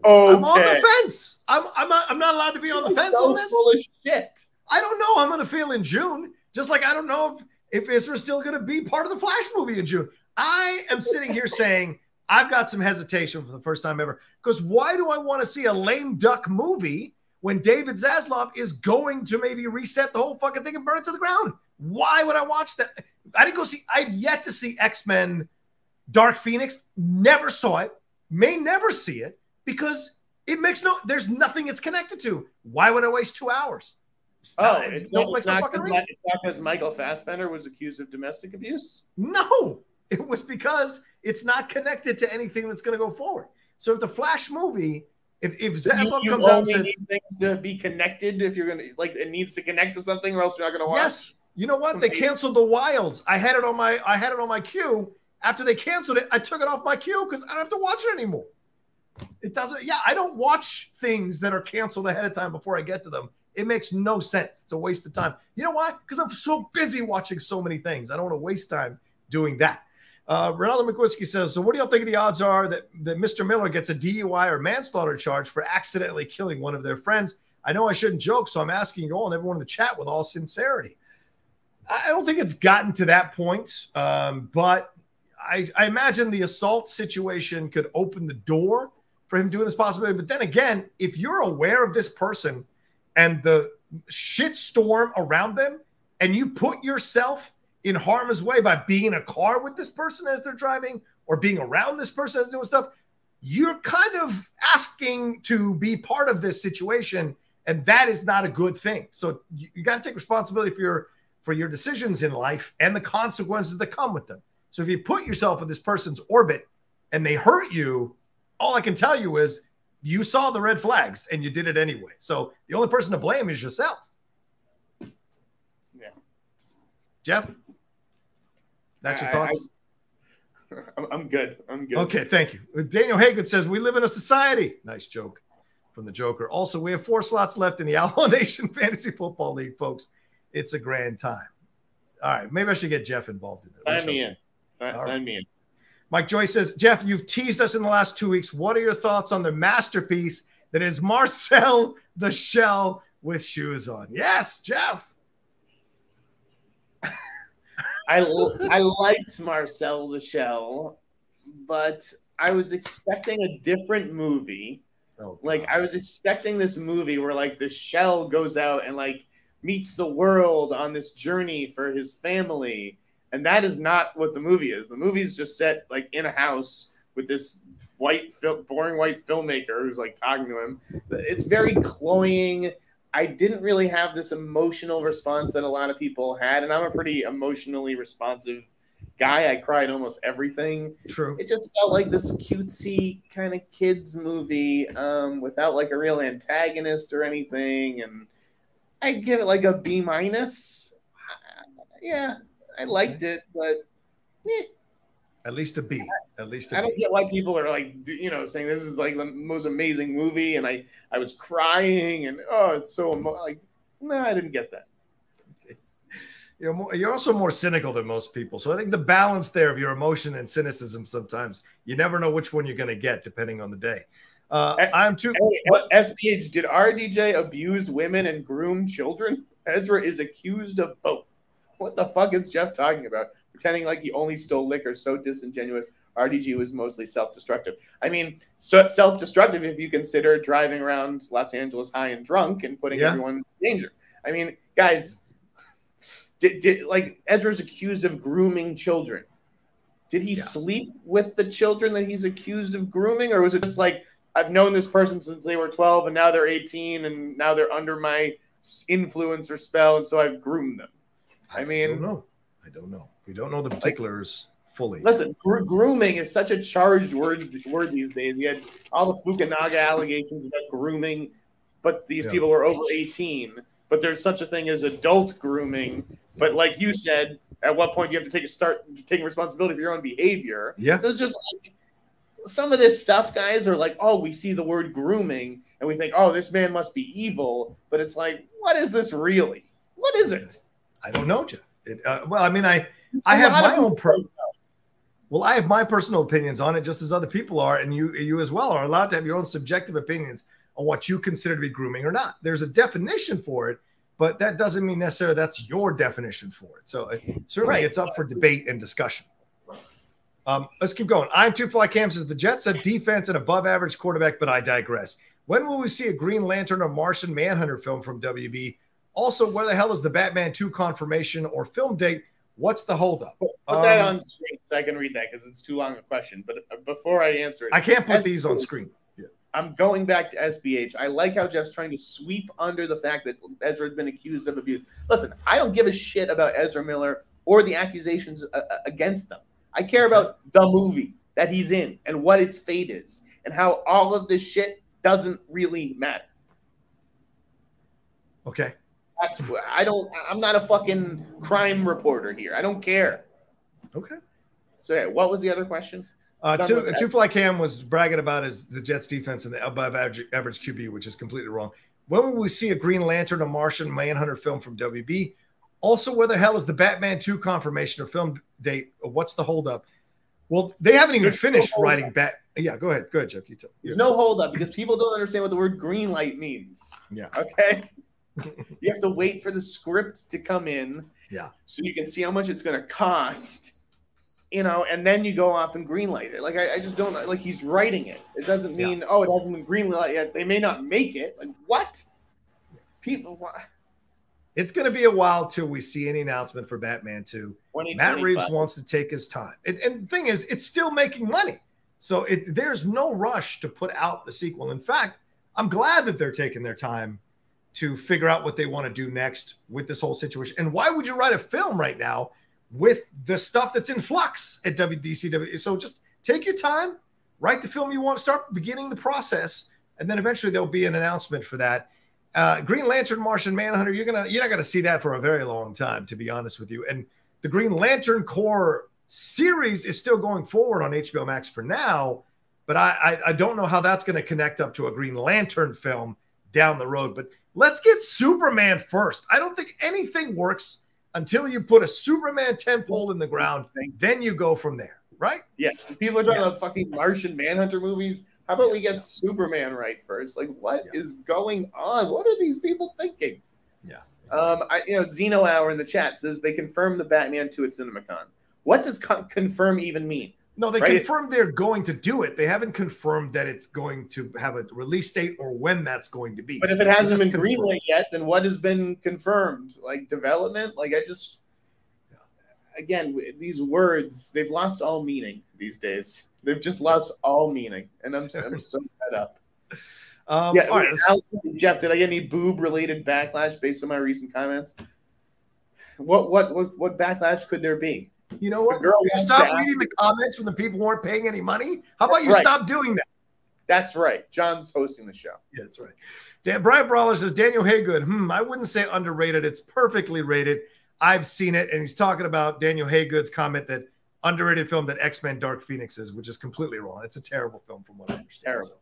I'm on the fence i'm i'm not, I'm not allowed to be on the You're fence so on this full of shit. i don't know i'm going to feel in june just like i don't know if if Ezra's still going to be part of the Flash movie in June. I am sitting here saying I've got some hesitation for the first time ever because why do I want to see a lame duck movie when David Zaslav is going to maybe reset the whole fucking thing and burn it to the ground? Why would I watch that? I didn't go see. I've yet to see X Men Dark Phoenix. Never saw it. May never see it because it makes no. There's nothing it's connected to. Why would I waste two hours? Oh, it's, it's, no, it's not because Michael Fassbender was accused of domestic abuse. No, it was because it's not connected to anything that's going to go forward. So if the Flash movie, if if Zaslav comes out and says things to be connected, if you're gonna like, it needs to connect to something, or else you're not going to watch. Yes, you know what? They canceled the Wilds. I had it on my I had it on my queue. After they canceled it, I took it off my queue because I don't have to watch it anymore. It doesn't. Yeah, I don't watch things that are canceled ahead of time before I get to them. It makes no sense. It's a waste of time. You know why? Because I'm so busy watching so many things. I don't want to waste time doing that. Uh, Ronaldo McWhiskey says, so what do y'all think the odds are that, that Mr. Miller gets a DUI or manslaughter charge for accidentally killing one of their friends? I know I shouldn't joke, so I'm asking you all and everyone in the chat with all sincerity. I don't think it's gotten to that point, um, but I, I, imagine the assault situation could open the door for him doing this possibility. But then again, if you're aware of this person and the shit storm around them, and you put yourself in harm's way by being in a car with this person as they're driving or being around this person and doing stuff, you're kind of asking to be part of this situation. And that is not a good thing. So you, you got to take responsibility for your for your decisions in life and the consequences that come with them. So if you put yourself in this person's orbit and they hurt you, all I can tell you is you saw the red flags and you did it anyway. So the only person to blame is yourself. Yeah. Jeff? That's your thoughts? I, am good. I'm good. Okay, thank you. Uh, Daniel Hagen says we live in a society. Nice joke from the Joker. Also, we have four slots left in the Outlaw Nation Fantasy Football League, folks. It's a grand time. All right, maybe I should get Jeff involved in this. Sign me in. Sign, sign me in. Mike Joyce says, Jeff, you've teased us in the last two weeks. What are your thoughts on the masterpiece that is Marcel the Shell with shoes on? Yes, Jeff. I I liked Marcel the Shell, but I was expecting a different movie. Oh, like I was expecting this movie where like the shell goes out and like meets the world on this journey for his family. And that is not what the movie is. The movie is just set like in a house with this white, boring white filmmaker who's like talking to him. It's very cloying. I didn't really have this emotional response that a lot of people had, and I'm a pretty emotionally responsive guy. I cried almost everything. True. It just felt like this cutesy kind of kids movie um, without like a real antagonist or anything, and I give it like a B minus. Yeah, I liked it, but eh. At least a B. At least I I don't get why people are like, you know, saying this is like the most amazing movie, and I I was crying, and oh, it's so emo-. like, no, I didn't get that. You're more, you're also more cynical than most people, so I think the balance there of your emotion and cynicism sometimes you never know which one you're going to get depending on the day. Uh, I'm too. Hey, SBH, did RDJ abuse women and groom children? Ezra is accused of both. What the fuck is Jeff talking about? Pretending like he only stole liquor, so disingenuous. RDG was mostly self-destructive. I mean, so self-destructive if you consider driving around Los Angeles high and drunk and putting yeah. everyone in danger. I mean, guys, did, did like Ezra's accused of grooming children? Did he yeah. sleep with the children that he's accused of grooming, or was it just like I've known this person since they were 12 and now they're 18 and now they're under my influence or spell and so I've groomed them. I mean, I don't know. I don't know. We don't know the particulars fully. Listen, gro- grooming is such a charged word word these days. You had all the Fukunaga allegations about grooming, but these yeah. people were over 18. But there's such a thing as adult grooming. But like you said, at what point do you have to take a start taking responsibility for your own behavior? Yeah. So it's just like some of this stuff, guys, are like, oh, we see the word grooming and we think, oh, this man must be evil. But it's like, what is this really? What is it? I don't know, Jeff. It, uh, well, I mean, I I have my own per- well, I have my personal opinions on it, just as other people are, and you you as well are allowed to have your own subjective opinions on what you consider to be grooming or not. There's a definition for it, but that doesn't mean necessarily that's your definition for it. So uh, certainly, it's up for debate and discussion. Um, let's keep going. I'm Two Fly Cam says the Jets have defense and above average quarterback, but I digress. When will we see a Green Lantern or Martian Manhunter film from WB? Also, where the hell is the Batman 2 confirmation or film date? What's the holdup? Put um, that on screen so I can read that because it's too long a question. But uh, before I answer it, I can't put these on screen. Yeah. I'm going back to SBH. I like how Jeff's trying to sweep under the fact that Ezra has been accused of abuse. Listen, I don't give a shit about Ezra Miller or the accusations uh, uh, against them. I care about the movie that he's in and what its fate is and how all of this shit doesn't really matter. Okay. That's I don't. I'm not a fucking crime reporter here. I don't care. Okay. So yeah, what was the other question? Uh, two, two fly cam was bragging about is the Jets defense and the above average, average QB, which is completely wrong. When will we see a Green Lantern, a Martian Manhunter film from WB? Also, where the hell is the Batman 2 confirmation or film date? What's the holdup? Well, they haven't even There's finished no writing Bat. Yeah, go ahead. Go ahead, Jeff. You tell. There's no holdup because people don't understand what the word green light means. Yeah. Okay. you have to wait for the script to come in. Yeah. So you can see how much it's going to cost, you know, and then you go off and greenlight it. Like I, I just don't like he's writing it. It doesn't mean yeah. oh it hasn't been greenlight yet. They may not make it. Like what? People. What? It's going to be a while till we see any announcement for Batman 2. Matt Reeves wants to take his time. And, and the thing is, it's still making money. So it, there's no rush to put out the sequel. In fact, I'm glad that they're taking their time to figure out what they want to do next with this whole situation. And why would you write a film right now with the stuff that's in flux at WDCW? So just take your time, write the film you want to start beginning the process, and then eventually there'll be an announcement for that. Uh, Green Lantern, Martian Manhunter, you're gonna you're not gonna see that for a very long time, to be honest with you. And the Green Lantern Corps series is still going forward on HBO Max for now, but I I, I don't know how that's going to connect up to a Green Lantern film down the road. But let's get Superman first. I don't think anything works until you put a Superman tent pole in the ground. Then you go from there, right? Yes. People are talking yeah. about fucking Martian Manhunter movies. How about we get Superman right first? Like, what yeah. is going on? What are these people thinking? Yeah. Um, I, you know, Zeno Hour in the chat says they confirm the Batman 2 at CinemaCon. What does con- confirm even mean? No, they right? confirmed they're going to do it. They haven't confirmed that it's going to have a release date or when that's going to be. But if it hasn't been greenlit yet, then what has been confirmed? Like development? Like I just again, these words, they've lost all meaning these days. They've just lost all meaning. And I'm, I'm so fed up. Um, yeah, all right, Jeff, did I get any boob related backlash based on my recent comments? What what what what backlash could there be? You know what? Girl, you stop reading the comments from the people who aren't paying any money. How about you right. stop doing that? That's right. John's hosting the show. Yeah, that's right. Dan, Brian Brawler says Daniel Haygood. Hmm, I wouldn't say underrated. It's perfectly rated. I've seen it, and he's talking about Daniel Haygood's comment that underrated film that X Men Dark Phoenix is, which is completely wrong. It's a terrible film from what I understand. Terrible. So,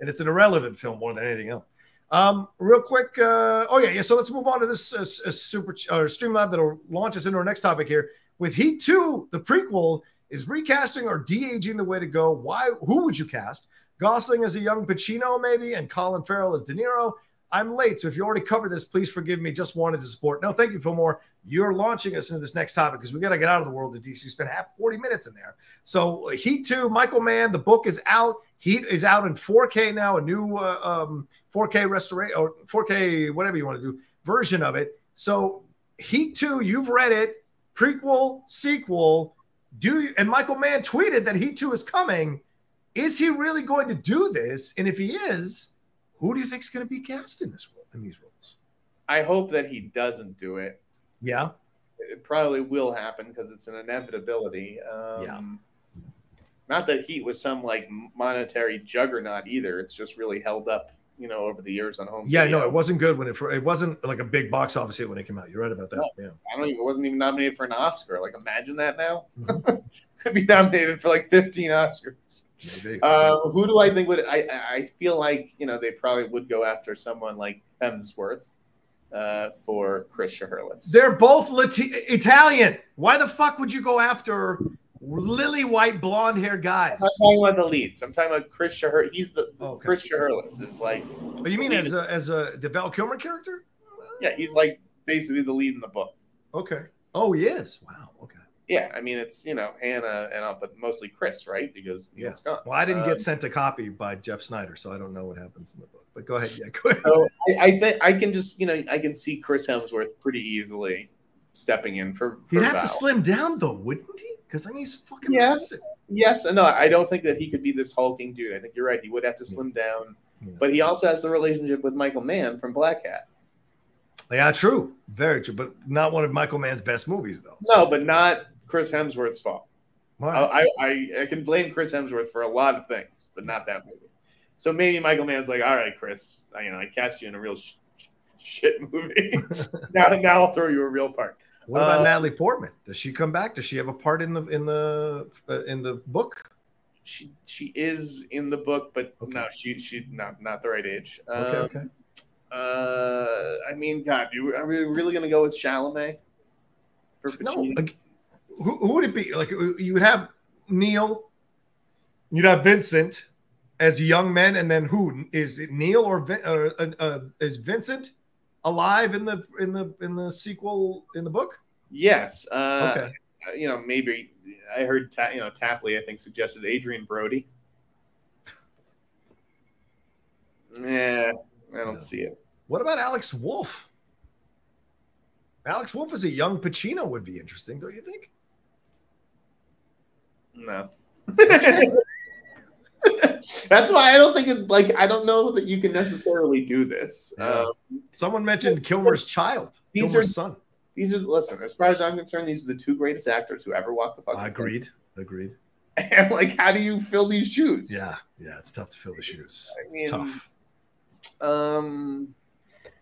and it's an irrelevant film more than anything else. Um, real quick. Uh, oh yeah, yeah. So let's move on to this uh, super uh, Streamlab that'll launch us into our next topic here. With Heat 2, the prequel, is recasting or de-aging the way to go? Why? Who would you cast? Gosling as a young Pacino, maybe, and Colin Farrell as De Niro. I'm late, so if you already covered this, please forgive me. Just wanted to support. No, thank you, Fillmore. You're launching us into this next topic because we got to get out of the world of DC. Spend half 40 minutes in there. So Heat 2, Michael Mann, the book is out. Heat is out in 4K now, a new uh, um, 4K restoration or 4K, whatever you want to do, version of it. So Heat 2, you've read it prequel, sequel. Do you, and Michael Mann tweeted that Heat 2 is coming. Is he really going to do this? And if he is, who do you think is going to be cast in this role in these roles? I hope that he doesn't do it. Yeah, it probably will happen because it's an inevitability. Um, yeah. Not that Heat was some like monetary juggernaut either. It's just really held up you know, over the years on home. Yeah, video. no, it wasn't good when it it wasn't like a big box office hit when it came out. You're right about that. No, yeah, I don't even. It wasn't even nominated for an Oscar. Like, imagine that now. Mm-hmm. Could be nominated for like 15 Oscars. Maybe. Uh, who do I think would? I I feel like you know they probably would go after someone like Hemsworth uh, for Chris Shiherlis. They're both Lati- Italian. Why the fuck would you go after lily white blonde hair guys. I'm talking about the leads. I'm talking about Chris Shaher. He's the oh, okay. Chris Shiherlis is like. Oh, you mean as a as a the Val Kilmer character? Yeah, he's like basically the lead in the book. Okay. Oh, he is. Wow. Okay. Yeah, I mean it's you know Hannah and uh, but mostly Chris, right? Because Yeah. Neil's gone. Well, I didn't Um, get sent a copy by Jeff Sneider, so I don't know what happens in the book. But go ahead. Yeah, go ahead. So I, I think I can just you know I can see Chris Hemsworth pretty easily stepping in for. for He'd have Val. to slim down though, wouldn't he? Because I mean, he's fucking Yeah. massive. Yes, and no, I don't think that he could be this hulking dude. I think you're right. He would have to slim down, Yeah. but he also has the relationship with Michael Mann from Blackhat. Yeah, true. Very true. But not one of Michael Mann's best movies, though. No, but not Chris Hemsworth's fault. Right. I, I I can blame Chris Hemsworth for a lot of things, but not that movie. So maybe Michael Mann's like, all right, Chris, I, you know, I cast you in a real sh- shit movie. now, now I'll throw you a real part. What about Uh, Natalie Portman? Does she come back? Does she have a part in the in the uh, in the book? She she is in the book, but Okay. no, she she not not the right age. Okay, Um, okay. Uh, I mean, God, you, are we really gonna go with Chalamet? For No, like, who, who would it be? Like you would have Neil, you'd have Vincent as young men, and then who is it? Neil or, Vin, or uh, uh, is Vincent alive in the in the in the sequel in the book? yes. Uh, Okay, You know, maybe I heard Ta- you know Tapley. I think suggested Adrien Brody. Yeah, I don't No. see it. what about Alex Wolff? Alex Wolff as a young Pacino would be interesting, don't you think? No. That's why I don't think it like I don't know that you can necessarily do this. Yeah. Um, Someone mentioned Kilmer's child, These Kilmer's are- son. these are listen, as far as I'm concerned, these are the two greatest actors who ever walked the fucking. planet. Agreed. Agreed. And like, how do you fill these shoes? Yeah, yeah, it's tough to fill the shoes. I It's tough. Um,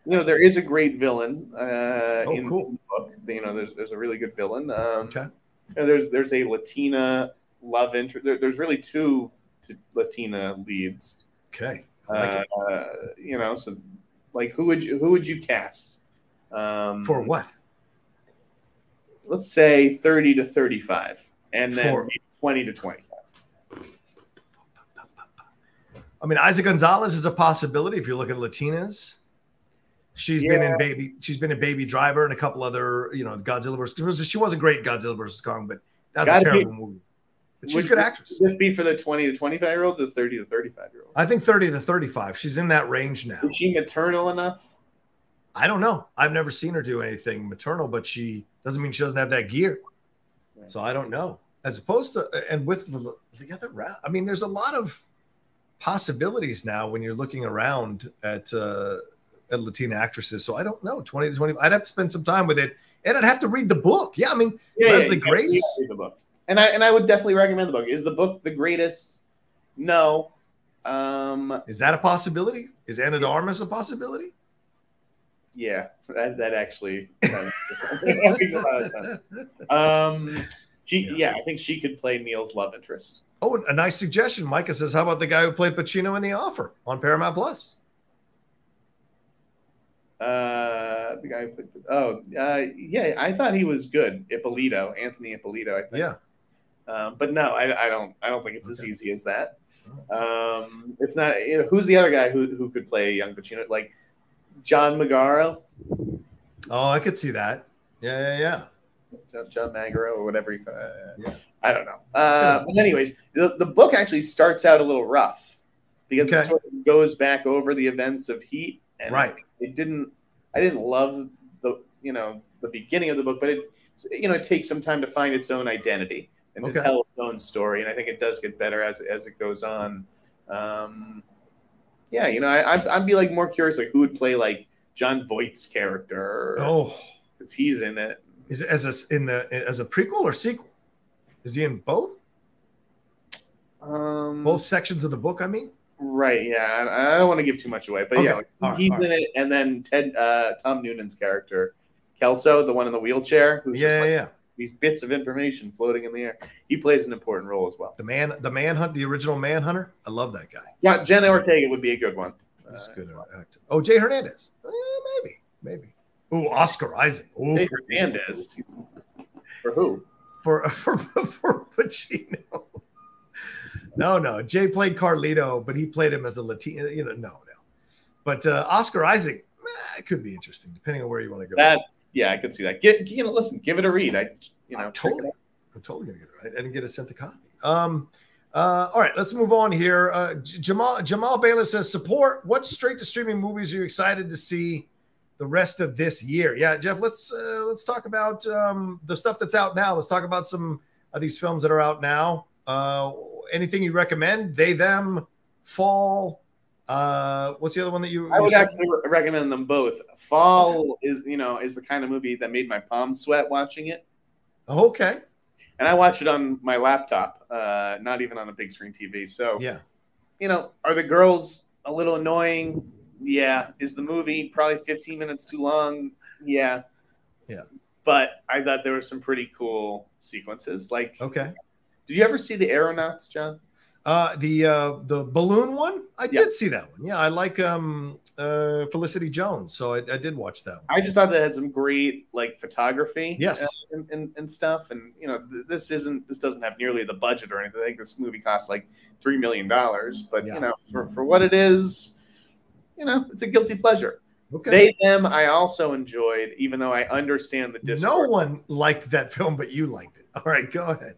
you know, there is a great villain uh, Oh, in cool. the book. You know, there's there's a really good villain. Um, Okay. you know, there's there's a Latina love interest. There, there's really two t- Latina leads. Okay. Like Uh, you know, so like who would you who would you cast? Um, For what? Let's say thirty to thirty-five, and then For- twenty to twenty-five. I mean, Eiza Gonzalez is a possibility if you look at Latinas. She's been in Baby. She's been in Baby Driver and a couple other, you know, Godzilla versus. She wasn't great Godzilla versus Kong, but that's Gotta a be- terrible movie. But she's Would- a good would actress. This be for the twenty to twenty-five year old, the thirty to thirty-five year old. I think thirty to thirty-five. She's in that range now. Is she maternal enough? I don't know. I've never seen her do anything maternal, but she doesn't mean she doesn't have that gear. Right. So I don't know. As opposed to, and with the, the other round, I mean, there's a lot of possibilities now when you're looking around at uh, at Latina actresses. So I don't know, 20 to 20. I'd have to spend some time with it, and I'd have to read the book. Yeah, I mean, Leslie you gotta- Grace? read the book. And I and I would definitely recommend the book. Is the book the greatest? No. Um, is that a possibility? Is Armas a possibility? yeah, that, that actually that makes a lot of sense. Um, she, Yeah. yeah. I think she could play Neil's love interest. Oh, a nice suggestion. Micah says, "How about the guy who played Pacino in The Offer on Paramount Plus?" Uh, the guy who played, oh, uh, yeah, I thought he was good. Ippolito, Anthony Ippolito, I think. Yeah, Um, but no, I, I don't. I don't think it's as easy as that. Um, it's not. You know, who's the other guy who who could play young Pacino? Like John Magaro, oh, I could see that. Yeah, yeah, yeah. John- John Magaro, or whatever. You, uh, Yeah. I don't know. Uh, but anyways, the, the book actually starts out a little rough because Okay. it sort of goes back over the events of Heat, and Right. it didn't. I didn't love the you know the beginning of the book, but it you know it takes some time to find its own identity and Okay. to tell its own story, and I think it does get better as as it goes on. Um, yeah, you know, I I'd, I'd be like more curious like who would play like Jon Voight's character Oh, because he's in it. is it as a in the as a prequel or sequel? Is he in both Um, both sections of the book? I mean, Right. Yeah. I, I don't want to give too much away, but yeah, like, right, he's right. in it, and then Ted uh, Tom Noonan's character, Kelso, the one in the wheelchair, who's yeah, just like yeah. These bits of information floating in the air. He plays an important role as well. The man, the manhunt, the original manhunter. I love that guy. Yeah, Jenna Ortega would be a good one. He's Uh, good actor. Oh, Jay Hernandez. Eh, maybe, maybe. Oh, Oscar Isaac. Ooh. Jay Hernandez. For who? for for for Pacino. No, no. Jay played Carlito, but he played him as a Latino. You know, no, no. But uh, Oscar Isaac, eh, it could be interesting depending on where you want to go. That. Yeah, I could see that. Get you know, listen, give it a read. I you know Uh, totally. I'm totally gonna get it right. I didn't get it sent to copy. Um, uh, all right, let's move on here. Uh, Jamal Jamal Baylor says support. What straight to streaming movies are you excited to see the rest of this year? Yeah, Jeff, let's uh, let's talk about um, the stuff that's out now. Let's talk about some of these films that are out now. Uh, anything you recommend? They them fall. Uh, what's the other one that you? I would actually re- recommend them both. Fall is you know is the kind of movie that made my palms sweat watching it, okay. and I watch it on my laptop, uh, not even on a big screen TV. So Yeah. you know, are the girls a little annoying? Yeah. Is the movie probably 15 minutes too long? Yeah. Yeah. But I thought there were some pretty cool sequences. Like, Okay. did you ever see the Aeronauts, John? Uh, the uh, the balloon one, I Yeah. did see that one. Yeah, I like um uh Felicity Jones, so I, I did watch that one. I just thought that had some great like photography, Yes. uh, and, and, and stuff. And you know, th- this isn't this doesn't have nearly the budget or anything. I think this movie costs like three million dollars, but Yeah. you know, for for what it is, you know, it's a guilty pleasure. Okay. They them I also enjoyed, even though I understand the no one liked that film, but you liked it. All right, go ahead.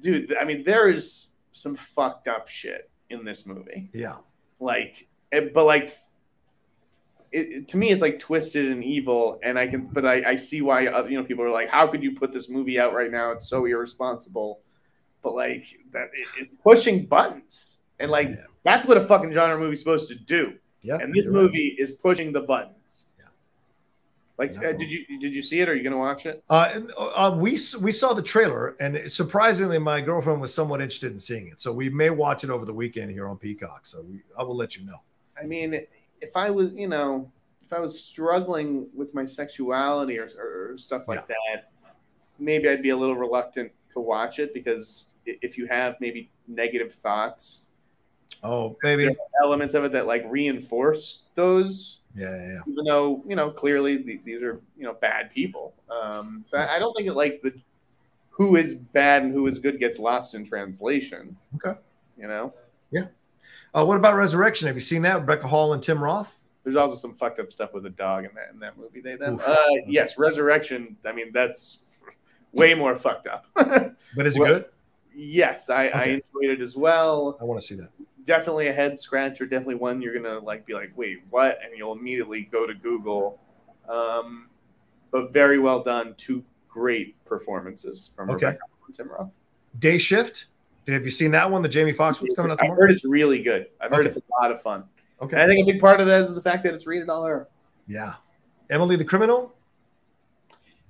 dude. I mean, there is some fucked up shit in this movie. Yeah. Like, it, but like, it, to me, it's like twisted and evil. And I can, but I, I see why you know people are like, how could you put this movie out right now? It's so irresponsible. But like that, it, it's pushing buttons, and like Yeah. that's what a fucking genre movie's supposed to do. Yeah. And this you're right. movie is pushing the buttons. Yeah. Like, Yeah. uh, did you did you see it? Are you gonna watch it? Uh, and, uh, we we saw the trailer, and surprisingly, my girlfriend was somewhat interested in seeing it. So we may watch it over the weekend here on Peacock. So we, I will let you know. I mean, if I was, you know, if I was struggling with my sexuality or, or stuff like that, maybe I'd be a little reluctant to watch it because if you have maybe negative thoughts, Oh, maybe. elements of it that like reinforce those, Yeah, yeah, even though you know clearly th- these are you know bad people. Um, so I, I don't think it like the who is bad and who is good gets lost in translation. Okay. You know, Yeah. Uh, what about Resurrection? Have you seen that? Rebecca Hall and Tim Roth. There's also some fucked up stuff with a dog in that in that movie. They them. Uh, yes, Resurrection. I mean, that's way more fucked up. But is it Well- good? yes, I, I enjoyed it as well. I want to see that. Definitely a head scratcher. Definitely one you're gonna like be like, wait, what? And you'll immediately go to Google. Um, but very well done. Two great performances from Okay. Rebecca and Tim Roth. Day Shift. Have you seen that one? The Jamie Foxx one's coming out tomorrow. I've tomorrow. heard it's really good. I've heard Okay. it's a lot of fun. Okay. And I think a big part of that is the fact that it's rated R. Yeah. Emily the Criminal.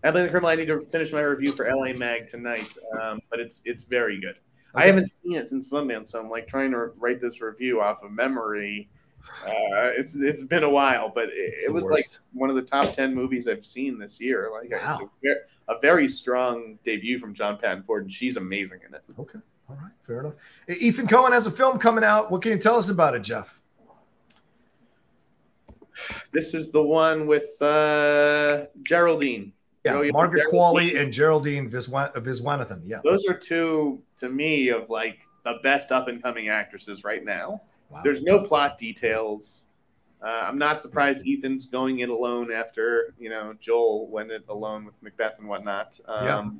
Emily the Criminal. I need to finish my review for LA Mag tonight, um, but it's it's very good. I haven't seen it since Sundance, so I'm like trying to write this review off of memory. Uh, it's it's been a while, but it, it was worst. like one of the top ten movies I've seen this year. Like it's Wow. a, ver- a very strong debut from John Patton Ford, and she's amazing in it. Okay. All right. Fair enough. Ethan Coen has a film coming out. What can you tell us about it, Jeff? This is the one with uh, Geraldine. Yeah, Joey Margaret Qualley and Geraldine Viswan- Viswanathan. Yeah. Those are two to me of like the best up and coming actresses right now. Wow. There's no plot details. Uh, I'm not surprised Ethan's going it alone after you know Joel went it alone with Macbeth and whatnot. Um, Yeah.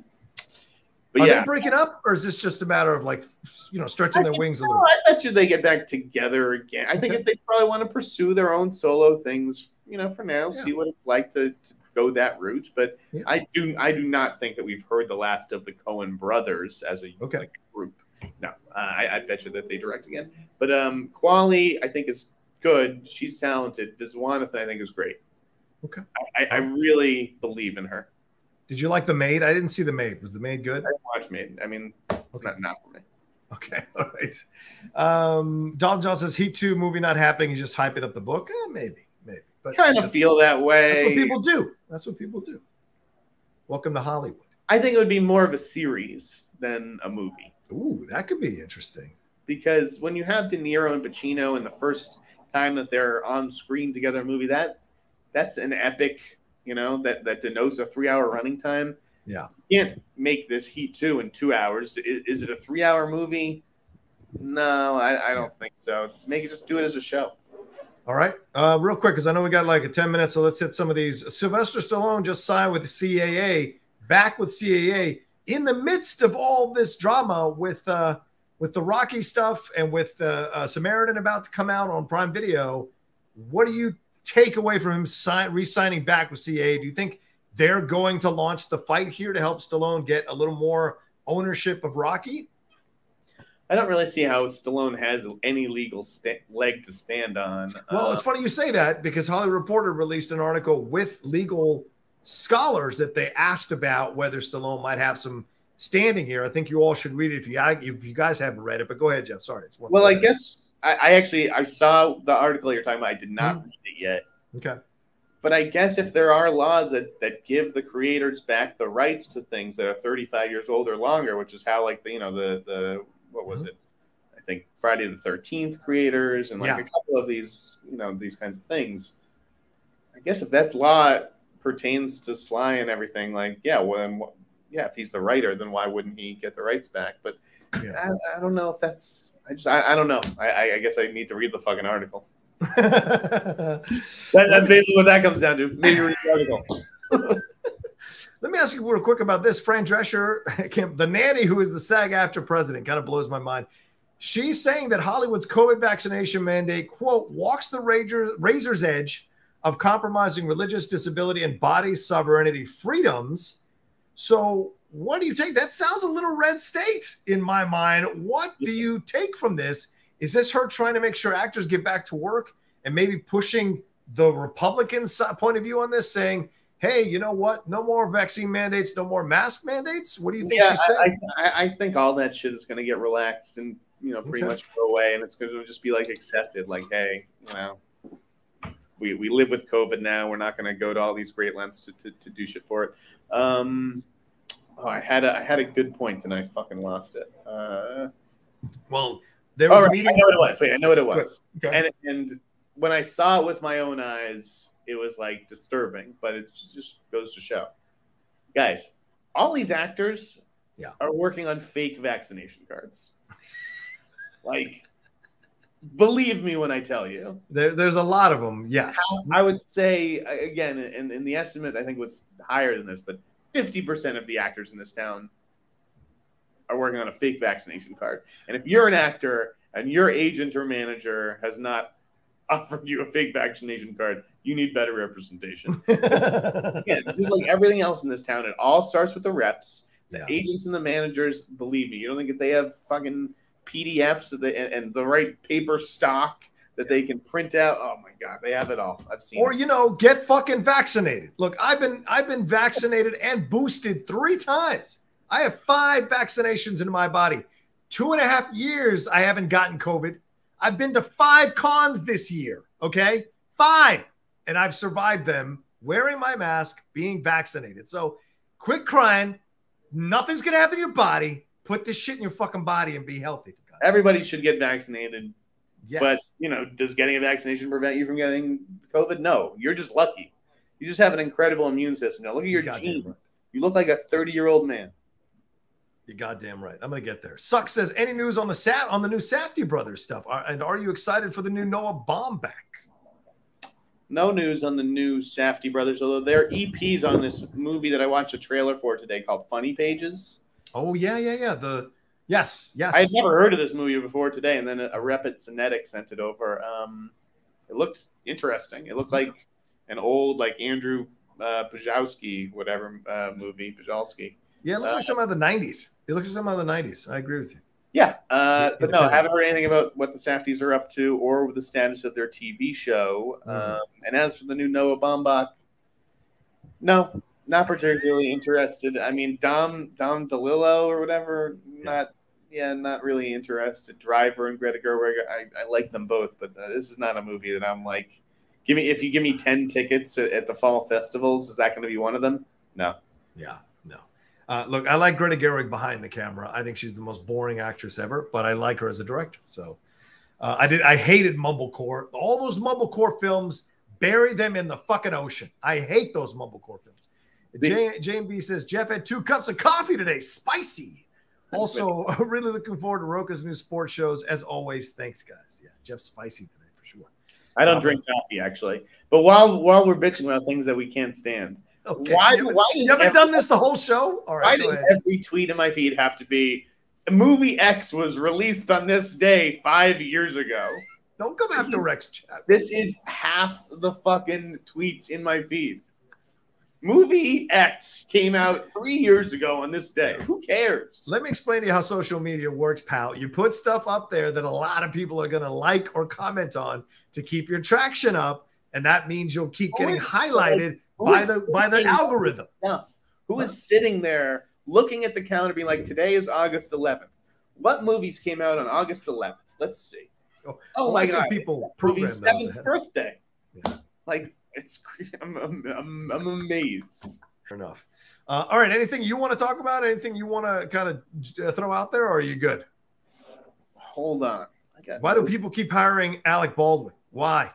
But Are yeah, they breaking up, or is this just a matter of like, you know, stretching their wings a little? I bet you they get back together again. I think Okay. they probably want to pursue their own solo things, you know, for now, Yeah. see what it's like to, to go that route. But Yeah. I do I do not think that we've heard the last of the Coen brothers as a Okay. like, group. No, uh, I, I bet you that they direct again. But um, Qualley, I think is good. She's talented. Viswanathan, I think, is great. Okay. I, I, really believe in her. Did you like the maid? I didn't see the maid. Was the maid good? I watch maid. I mean, it's Okay. not not for me. Okay, all right. Um, Don John says Heat 2 movie not happening. He's just hyping up the book. Eh, maybe. But Kind of feel that way. That's what people do. That's what people do. Welcome to Hollywood. I think it would be more of a series than a movie Ooh, that could be interesting. because when you have De Niro and Pacino and the first time that they're on screen together in a movie, that that's an epic, you know, that that denotes a three hour running time. Yeah. You can't make this Heat two in two hours. Is, is it a three hour movie? No, I, I don't think so. Make it just do it as a show. All right, uh, real quick because I know we got like a ten minutes, so let's hit some of these. Sylvester Stallone just signed with the CAA, back with CAA. in the midst of all this drama with uh, with the Rocky stuff and with uh, uh, Samaritan about to come out on Prime Video, what do you take away from him sign, re-signing back with CAA? Do you think they're going to launch the fight here to help Stallone get a little more ownership of Rocky? I don't really see how Stallone has any legal sta- leg to stand on. Well, uh, it's funny you say that because Hollywood Reporter released an article with legal scholars that they asked about whether Stallone might have some standing here. I think you all should read it if you if you guys haven't read it. But go ahead, Jeff. Sorry. It's well, I guess I, I, actually I saw the article you're talking about. I did not mm-hmm. read it yet. Okay. But I guess if there are laws that, that give the creators back the rights to things that are 35 years old or longer, which is how like the you know the the what was mm-hmm. it? I think Friday the 13th creators and like yeah. a couple of these you know these kinds of things. I guess if that's law pertains to Sly and everything, like yeah, well, then, yeah, if he's the writer, then why wouldn't he get the rights back? But yeah. I, I, don't know if that's. I just I, I don't know. I, I guess I need to read the fucking article. that, that's basically what that comes down to. Maybe read the article. Let me ask you real quick about this. Fran Drescher, the nanny who is the SAG-AFTRA president, kind of blows my mind. She's saying that Hollywood's COVID vaccination mandate, quote, walks the razor's edge of compromising religious disability and body sovereignty freedoms. So, what do you take? That sounds a little red state in my mind. What do you take from this? Is this her trying to make sure actors get back to work and maybe pushing the Republican point of view on this, saying, hey, you know what? No more vaccine mandates, no more mask mandates. What do you think yeah, she's saying? I, I, think all that shit is going to get relaxed and you know pretty okay. much go away, and it's going to just be like accepted. Like, hey, you know, we, we live with COVID now. We're not going to go to all these great lengths to, to, to do shit for it. Um, oh, I had a I had a good point and I fucking lost it. Uh, well, there was right, meeting. I know what it was. Wait, I know what it was. Okay. And and when I saw it with my own eyes, it was like disturbing, but it just goes to show, guys, all these actors yeah. are working on fake vaccination cards. like, believe me when I tell you, there, there's a lot of them. Yes, I would say again, and, and the estimate I think was higher than this, but 50% of the actors in this town are working on a fake vaccination card. And if you're an actor and your agent or manager has not offered you a fake vaccination card, you need better representation. Again, just like everything else in this town, it all starts with the reps. The yeah. agents and the managers, believe me, you don't think that they have fucking PDFs and, and the right paper stock that they can print out. Oh my god, they have it all. I've seen. Or it. you know, get fucking vaccinated. Look, I've been I've been vaccinated and boosted three times. I have five vaccinations in my body. Two and a half years I haven't gotten COVID. I've been to five cons this year. Okay, five, and I've survived them wearing my mask, being vaccinated. So quit crying. Nothing's gonna happen to your body. Put this shit in your fucking body and be healthy. Everybody should get vaccinated. Yes. But you know, does getting a vaccination prevent you from getting COVID? No, you're just lucky. You just have an incredible immune system. Now look at your genes. Right. You look like a 30 year old man. You're goddamn right. I'm gonna get there. Suck says any news on the Sat on the new Safdie brothers stuff, are, and are you excited for the new Noah Baumbach? No news on the new Safdie brothers, although there are EPs on this movie that I watched a trailer for today called Funny Pages. Oh yeah, yeah, yeah. The yes, yes. I had never heard of this movie before today, and then a rep at Cinetic sent it over. Um, it looked interesting. It looked like an old like Andrew uh, Bujalski, whatever uh, movie Bujalski. Yeah, it looks uh, like some of the '90s. It looks like some of the '90s. I agree with you. Yeah, uh, but no, I haven't heard anything about what the Safdies are up to or the status of their TV show. Mm-hmm. Um, and as for the new Noah Baumbach, no, not particularly interested. I mean, Dom Don DeLillo or whatever, not yeah, not really interested. Driver and Greta Gerwig, I, I like them both, but uh, this is not a movie that I'm like, give me if you give me ten tickets at, at the fall festivals, is that going to be one of them? No. Yeah. Uh, look, I like Greta Gerwig behind the camera. I think she's the most boring actress ever, but I like her as a director. So uh, I did. I hated mumblecore. All those mumblecore films, bury them in the fucking ocean. I hate those mumblecore films. Jane B says Jeff had two cups of coffee today, spicy. Also, really looking forward to Rocha's new sports shows. As always, thanks, guys. Yeah, Jeff spicy today for sure. I don't um, drink coffee actually, but while while we're bitching about things that we can't stand, Okay. Why? You why you haven't every, done this the whole show? All right. Why does ahead. every tweet in my feed have to be movie X was released on this day five years ago? Don't come after Rex Chat. This is half the fucking tweets in my feed. Movie X came out three years ago on this day. Who cares? Let me explain to you how social media works, pal. You put stuff up there that a lot of people are going to like or comment on to keep your traction up, and that means you'll keep getting highlighted by the by the algorithm. Stuff? Who is sitting there looking at the calendar, being like, "Today is August 11th. What movies came out on August 11th? Let's see." Oh, oh my god! People program seventh birthday. Yeah. Like it's I'm, I'm, I'm, I'm amazed. Fair enough. Uh, all right. Anything you want to talk about? Anything you want to kind of uh, throw out there, or are you good? Hold on. Why do people keep hiring Alec Baldwin? Why?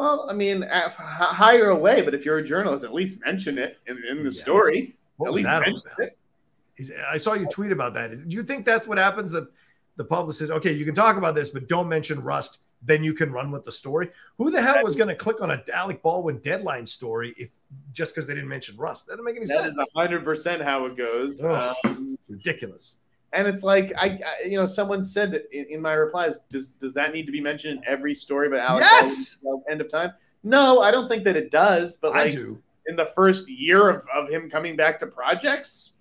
Well, I mean, hire away, but if you're a journalist, at least mention it in, in the yeah. story. What at least mention it. I saw you tweet about that. Do you think that's what happens? That the publicist says, okay, you can talk about this, but don't mention Rust then you can run with the story. Who the hell was going to click on a Alec Baldwin deadline story if just because they didn't mention Rust? That doesn't make any that sense. That is hundred percent how it goes. Oh, um, ridiculous. And it's like I, I, you know, someone said in, in, my replies, does does that need to be mentioned in every story about Alec yes! Baldwin end of time? No, I don't think that it does. But like in the first year of, of him coming back to projects,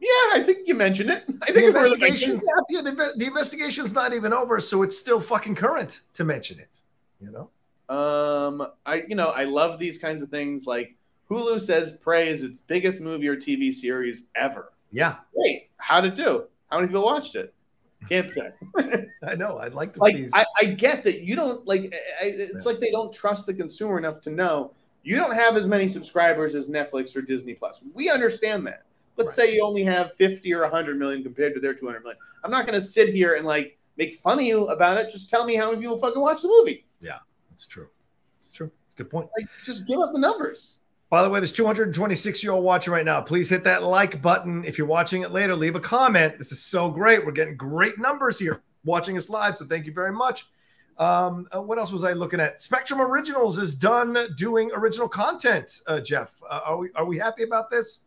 yeah, I think you mentioned it. I think the investigation's yeah, the, the investigation's not even over, so it's still fucking current to mention it. You know. Um, I you know I love these kinds of things. Like Hulu says, "Prey" is its biggest movie or TV series ever. Yeah. Wait, how'd it do? How many people watched it? Can't say. I know. I'd like to like, see. I, I get that you don't like. It's yeah. like they don't trust the consumer enough to know you don't have as many subscribers as Netflix or Disney Plus. We understand that. Let's right. say you only have 50 or 100 million compared to their 200 million. I'm not going to sit here and like make fun of you about it. Just tell me how many people fucking watch the movie. Yeah, that's true. It's true. It's a good point. Like, just give up the numbers. By the way, there's 226 year old watching right now. Please hit that like button. If you're watching it later, leave a comment. This is so great. We're getting great numbers here watching us live. So thank you very much. Um, uh, what else was I looking at? Spectrum Originals is done doing original content. Uh, Jeff, uh, are we are we happy about this?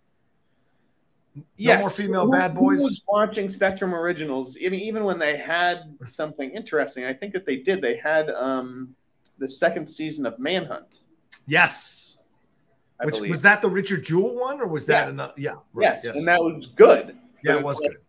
yes. more female who, bad boys. Who was watching Spectrum Originals? I mean, even when they had something interesting, I think that they did. They had um, the second season of Manhunt. Yes. I Which believe. was that the Richard Jewell one, or was that yeah. another? Yeah. Right, yes. yes. and that was good. Yeah, it was like, good.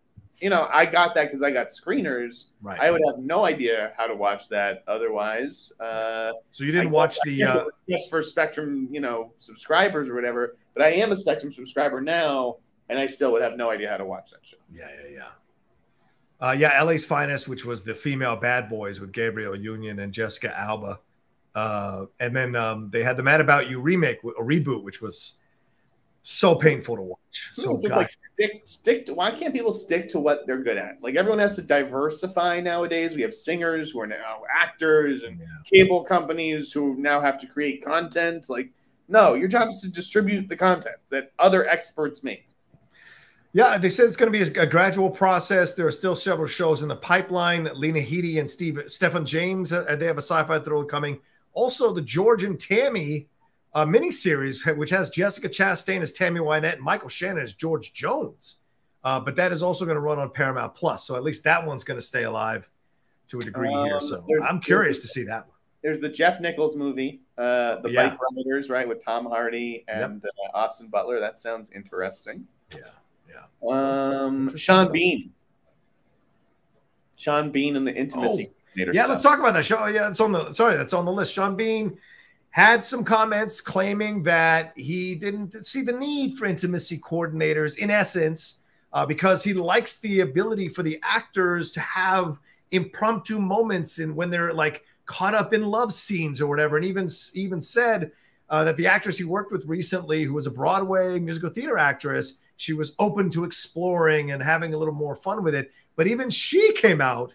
You know, I got that because I got screeners. Right. I would have no idea how to watch that otherwise. Uh, so you didn't I watch the uh, just for Spectrum, you know, subscribers or whatever. But I am a Spectrum subscriber now and I still would have no idea how to watch that show. Yeah, yeah, yeah. Uh, yeah, LA's Finest, which was the female bad boys with Gabrielle Union and Jessica Alba. Uh, and then um, they had the Mad About You remake, a reboot, which was so painful to watch. So it's like stick, stick to why can't people stick to what they're good at? Like everyone has to diversify nowadays. We have singers who are now actors and yeah. cable companies who now have to create content. Like, no, your job is to distribute the content that other experts make. Yeah, they said it's going to be a, gradual process. There are still several shows in the pipeline. Lena Headey and Steve Stephan James, uh, they have a sci-fi thriller coming. Also, the George and Tammy uh, miniseries, which has Jessica Chastain as Tammy Wynette and Michael Shannon as George Jones. Uh, but that is also going to run on Paramount Plus. So at least that one's going to stay alive to a degree um, here. So I'm curious to see that one. There's the Jeff Nichols movie, uh, The yeah. Bike Riders, right, with Tom Hardy and yep. uh, Austin Butler. That sounds interesting. Yeah. Yeah. Um, Sean Bean. Sean Bean and the intimacy. Oh, yeah, stuff. let's talk about that. Show. Yeah, it's on the sorry, that's on the list. Sean Bean had some comments claiming that he didn't see the need for intimacy coordinators in essence uh, because he likes the ability for the actors to have impromptu moments and when they're like caught up in love scenes or whatever and even even said uh, that the actress he worked with recently who was a broadway musical theater actress she was open to exploring and having a little more fun with it. But even she came out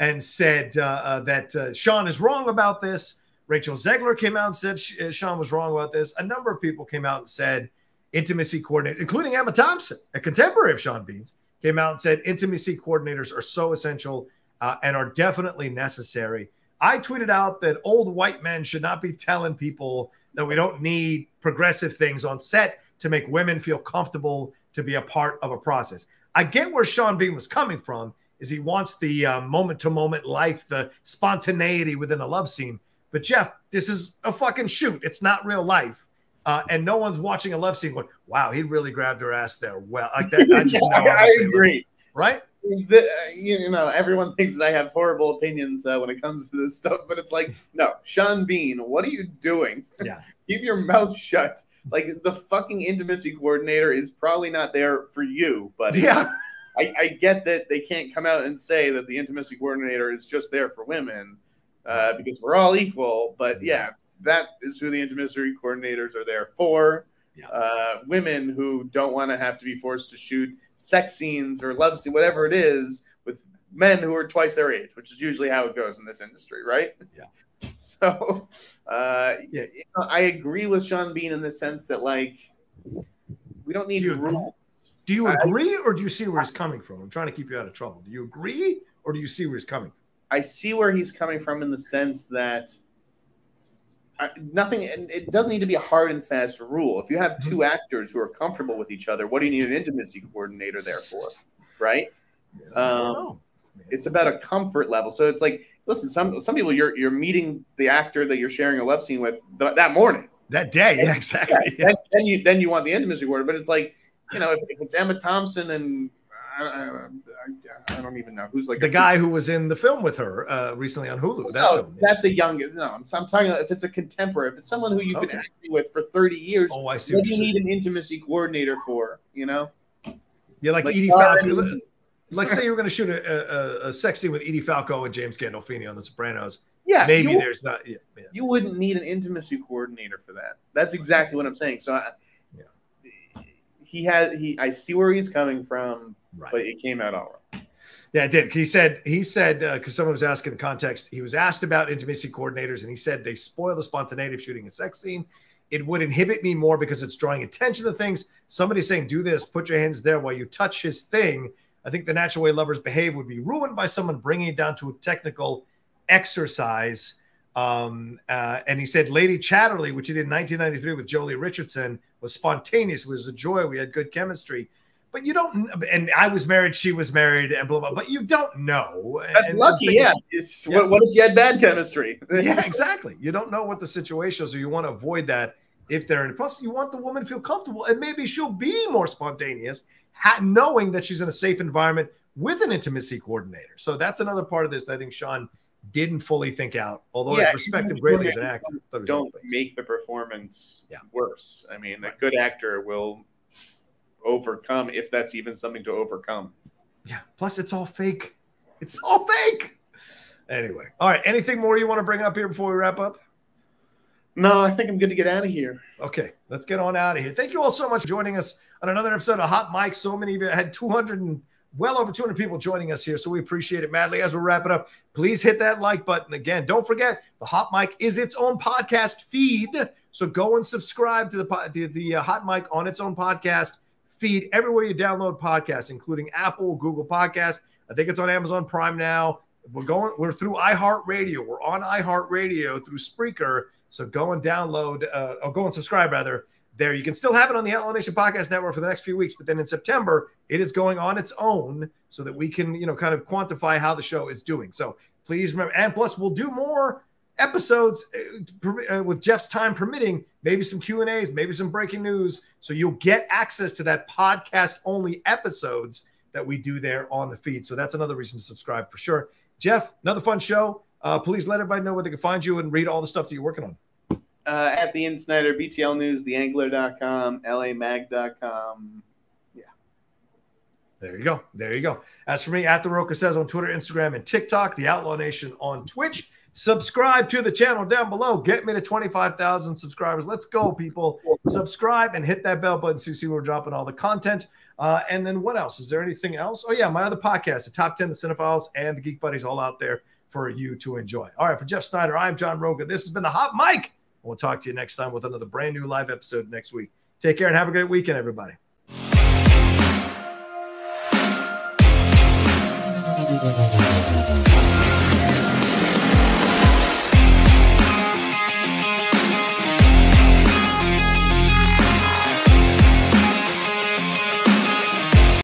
and said uh, uh, that uh, Sean is wrong about this. Rachel Zegler came out and said uh, Sean was wrong about this. A number of people came out and said intimacy coordinator, including Emma Thompson, a contemporary of Sean Bean's, came out and said intimacy coordinators are so essential uh, and are definitely necessary. I tweeted out that old white men should not be telling people that we don't need progressive things on set to make women feel comfortable to be a part of a process. I get where Sean Bean was coming from. Is he wants the moment to moment life, the spontaneity within a love scene. But Jeff, this is a fucking shoot. It's not real life. Uh, and no one's watching a love scene going, wow, he really grabbed her ass there. Well, like that. I, just yeah, I agree. Right? The, you know, everyone thinks that I have horrible opinions uh, when it comes to this stuff, but it's like, no, Sean Bean, what are you doing? Yeah. Keep your mouth shut. Like the fucking intimacy coordinator is probably not there for you, but yeah. I, I, get that they can't come out and say that the intimacy coordinator is just there for women uh, because we're all equal. But yeah, that is who the intimacy coordinators are there for. Yeah. Uh, women who don't want to have to be forced to shoot sex scenes or love scene, whatever it is, with men who are twice their age, which is usually how it goes in this industry, right? Yeah. So, uh, yeah, you know, I agree with Sean Bean in the sense that like we don't need do you, rules. Do you agree, I, or do you see where he's coming from? I'm trying to keep you out of trouble. Do you agree, or do you see where he's coming? from? I see where he's coming from in the sense that uh, nothing. It doesn't need to be a hard and fast rule. If you have two mm-hmm. actors who are comfortable with each other, what do you need an intimacy coordinator there for? Right? Yeah, um, it's about a comfort level. So it's like listen, some some people you're you're meeting the actor that you're sharing a love scene with th- that morning, that day. Yeah, exactly. Yeah, then, then, you then you want the intimacy order, but it's like you know if, if it's Emma Thompson and I, I, I, don't even know who's like the guy who was in the film with her uh, recently on Hulu. That no, film, that's a young. No, I'm, I'm talking about if it's a contemporary, if it's someone who you've okay. been acting with for 30 years. Oh, I see. What, do you need an intimacy coordinator for? You know. Yeah, like, like Edie Falco like say you were going to shoot a, a, a, sex scene with Edie Falco and James Gandolfini on The Sopranos. Yeah, maybe there's not. Yeah, yeah, You wouldn't need an intimacy coordinator for that. That's exactly what I'm saying. So, I, he has he. I see where he's coming from, right. but it came out all right. Yeah, it did. He said he said because uh, someone was asking the context. He was asked about intimacy coordinators, and he said they spoil the spontaneity of shooting a sex scene. It would inhibit me more because it's drawing attention to things. Somebody saying, "Do this, put your hands there while you touch his thing." I think the natural way lovers behave would be ruined by someone bringing it down to a technical exercise. Um, uh, and he said Lady Chatterley, which he did in 1993 with Joely Richardson, was spontaneous. It was a joy. We had good chemistry. But you don't, and I was married, she was married, and blah, blah, blah. but you don't know. That's and lucky, yeah. yeah. What, what if you had bad chemistry? yeah, exactly. You don't know what the situation is, or you want to avoid that if they're in. Plus, you want the woman to feel comfortable, and maybe she'll be more spontaneous ha- knowing that she's in a safe environment with an intimacy coordinator. So that's another part of this that I think Sean didn't fully think out. Although yeah, I respect him greatly as an actor. Don't make the performance yeah. worse. I mean, right. a good actor will overcome if that's even something to overcome. Yeah. Plus, it's all fake. It's all fake. Anyway, all right. Anything more you want to bring up here before we wrap up? No, I think I'm good to get out of here. Okay, let's get on out of here. Thank you all so much for joining us on another episode of Hot Mic. So many of you had 200 and well over 200 people joining us here. So we appreciate it madly. As we wrap it up, please hit that like button. Again, don't forget the Hot Mic is its own podcast feed. So go and subscribe to the, the uh, Hot Mic on its own podcast feed everywhere you download podcasts, including Apple, Google Podcast. I think it's on Amazon Prime now. We're going, we're through iHeartRadio. We're on iHeartRadio through Spreaker. So go and download, uh, or go and subscribe rather. There, you can still have it on the Outlaw Nation Podcast Network for the next few weeks, but then in September it is going on its own, so that we can, you know, kind of quantify how the show is doing. So please remember, and plus we'll do more episodes uh, uh with Jeff's time permitting, maybe some Q and A's, maybe some breaking news, so you'll get access to that podcast only episodes that we do there on the feed. So that's another reason to subscribe for sure. Jeff, another fun show. Uh, please let everybody know where they can find you and read all the stuff that you're working on. Uh, at the InSneider, BTL News, TheAnkler.com, LAMag.com. Yeah. There you go. There you go. As for me, at The Rocha says on Twitter, Instagram, and TikTok, The Outlaw Nation on Twitch. Subscribe to the channel down below. Get me to 25,000 subscribers. Let's go, people. Subscribe and hit that bell button so you see we're dropping all the content. Uh, and then what else? Is there anything else? Oh, yeah, my other podcast, The Top 10, The Cinephiles, and The Geek Buddies, all out there for you to enjoy. All right, for Jeff Sneider, I'm John Rocha. This has been the Hot Mic. We'll talk to you next time with another brand new live episode next week. Take care and have a great weekend, everybody.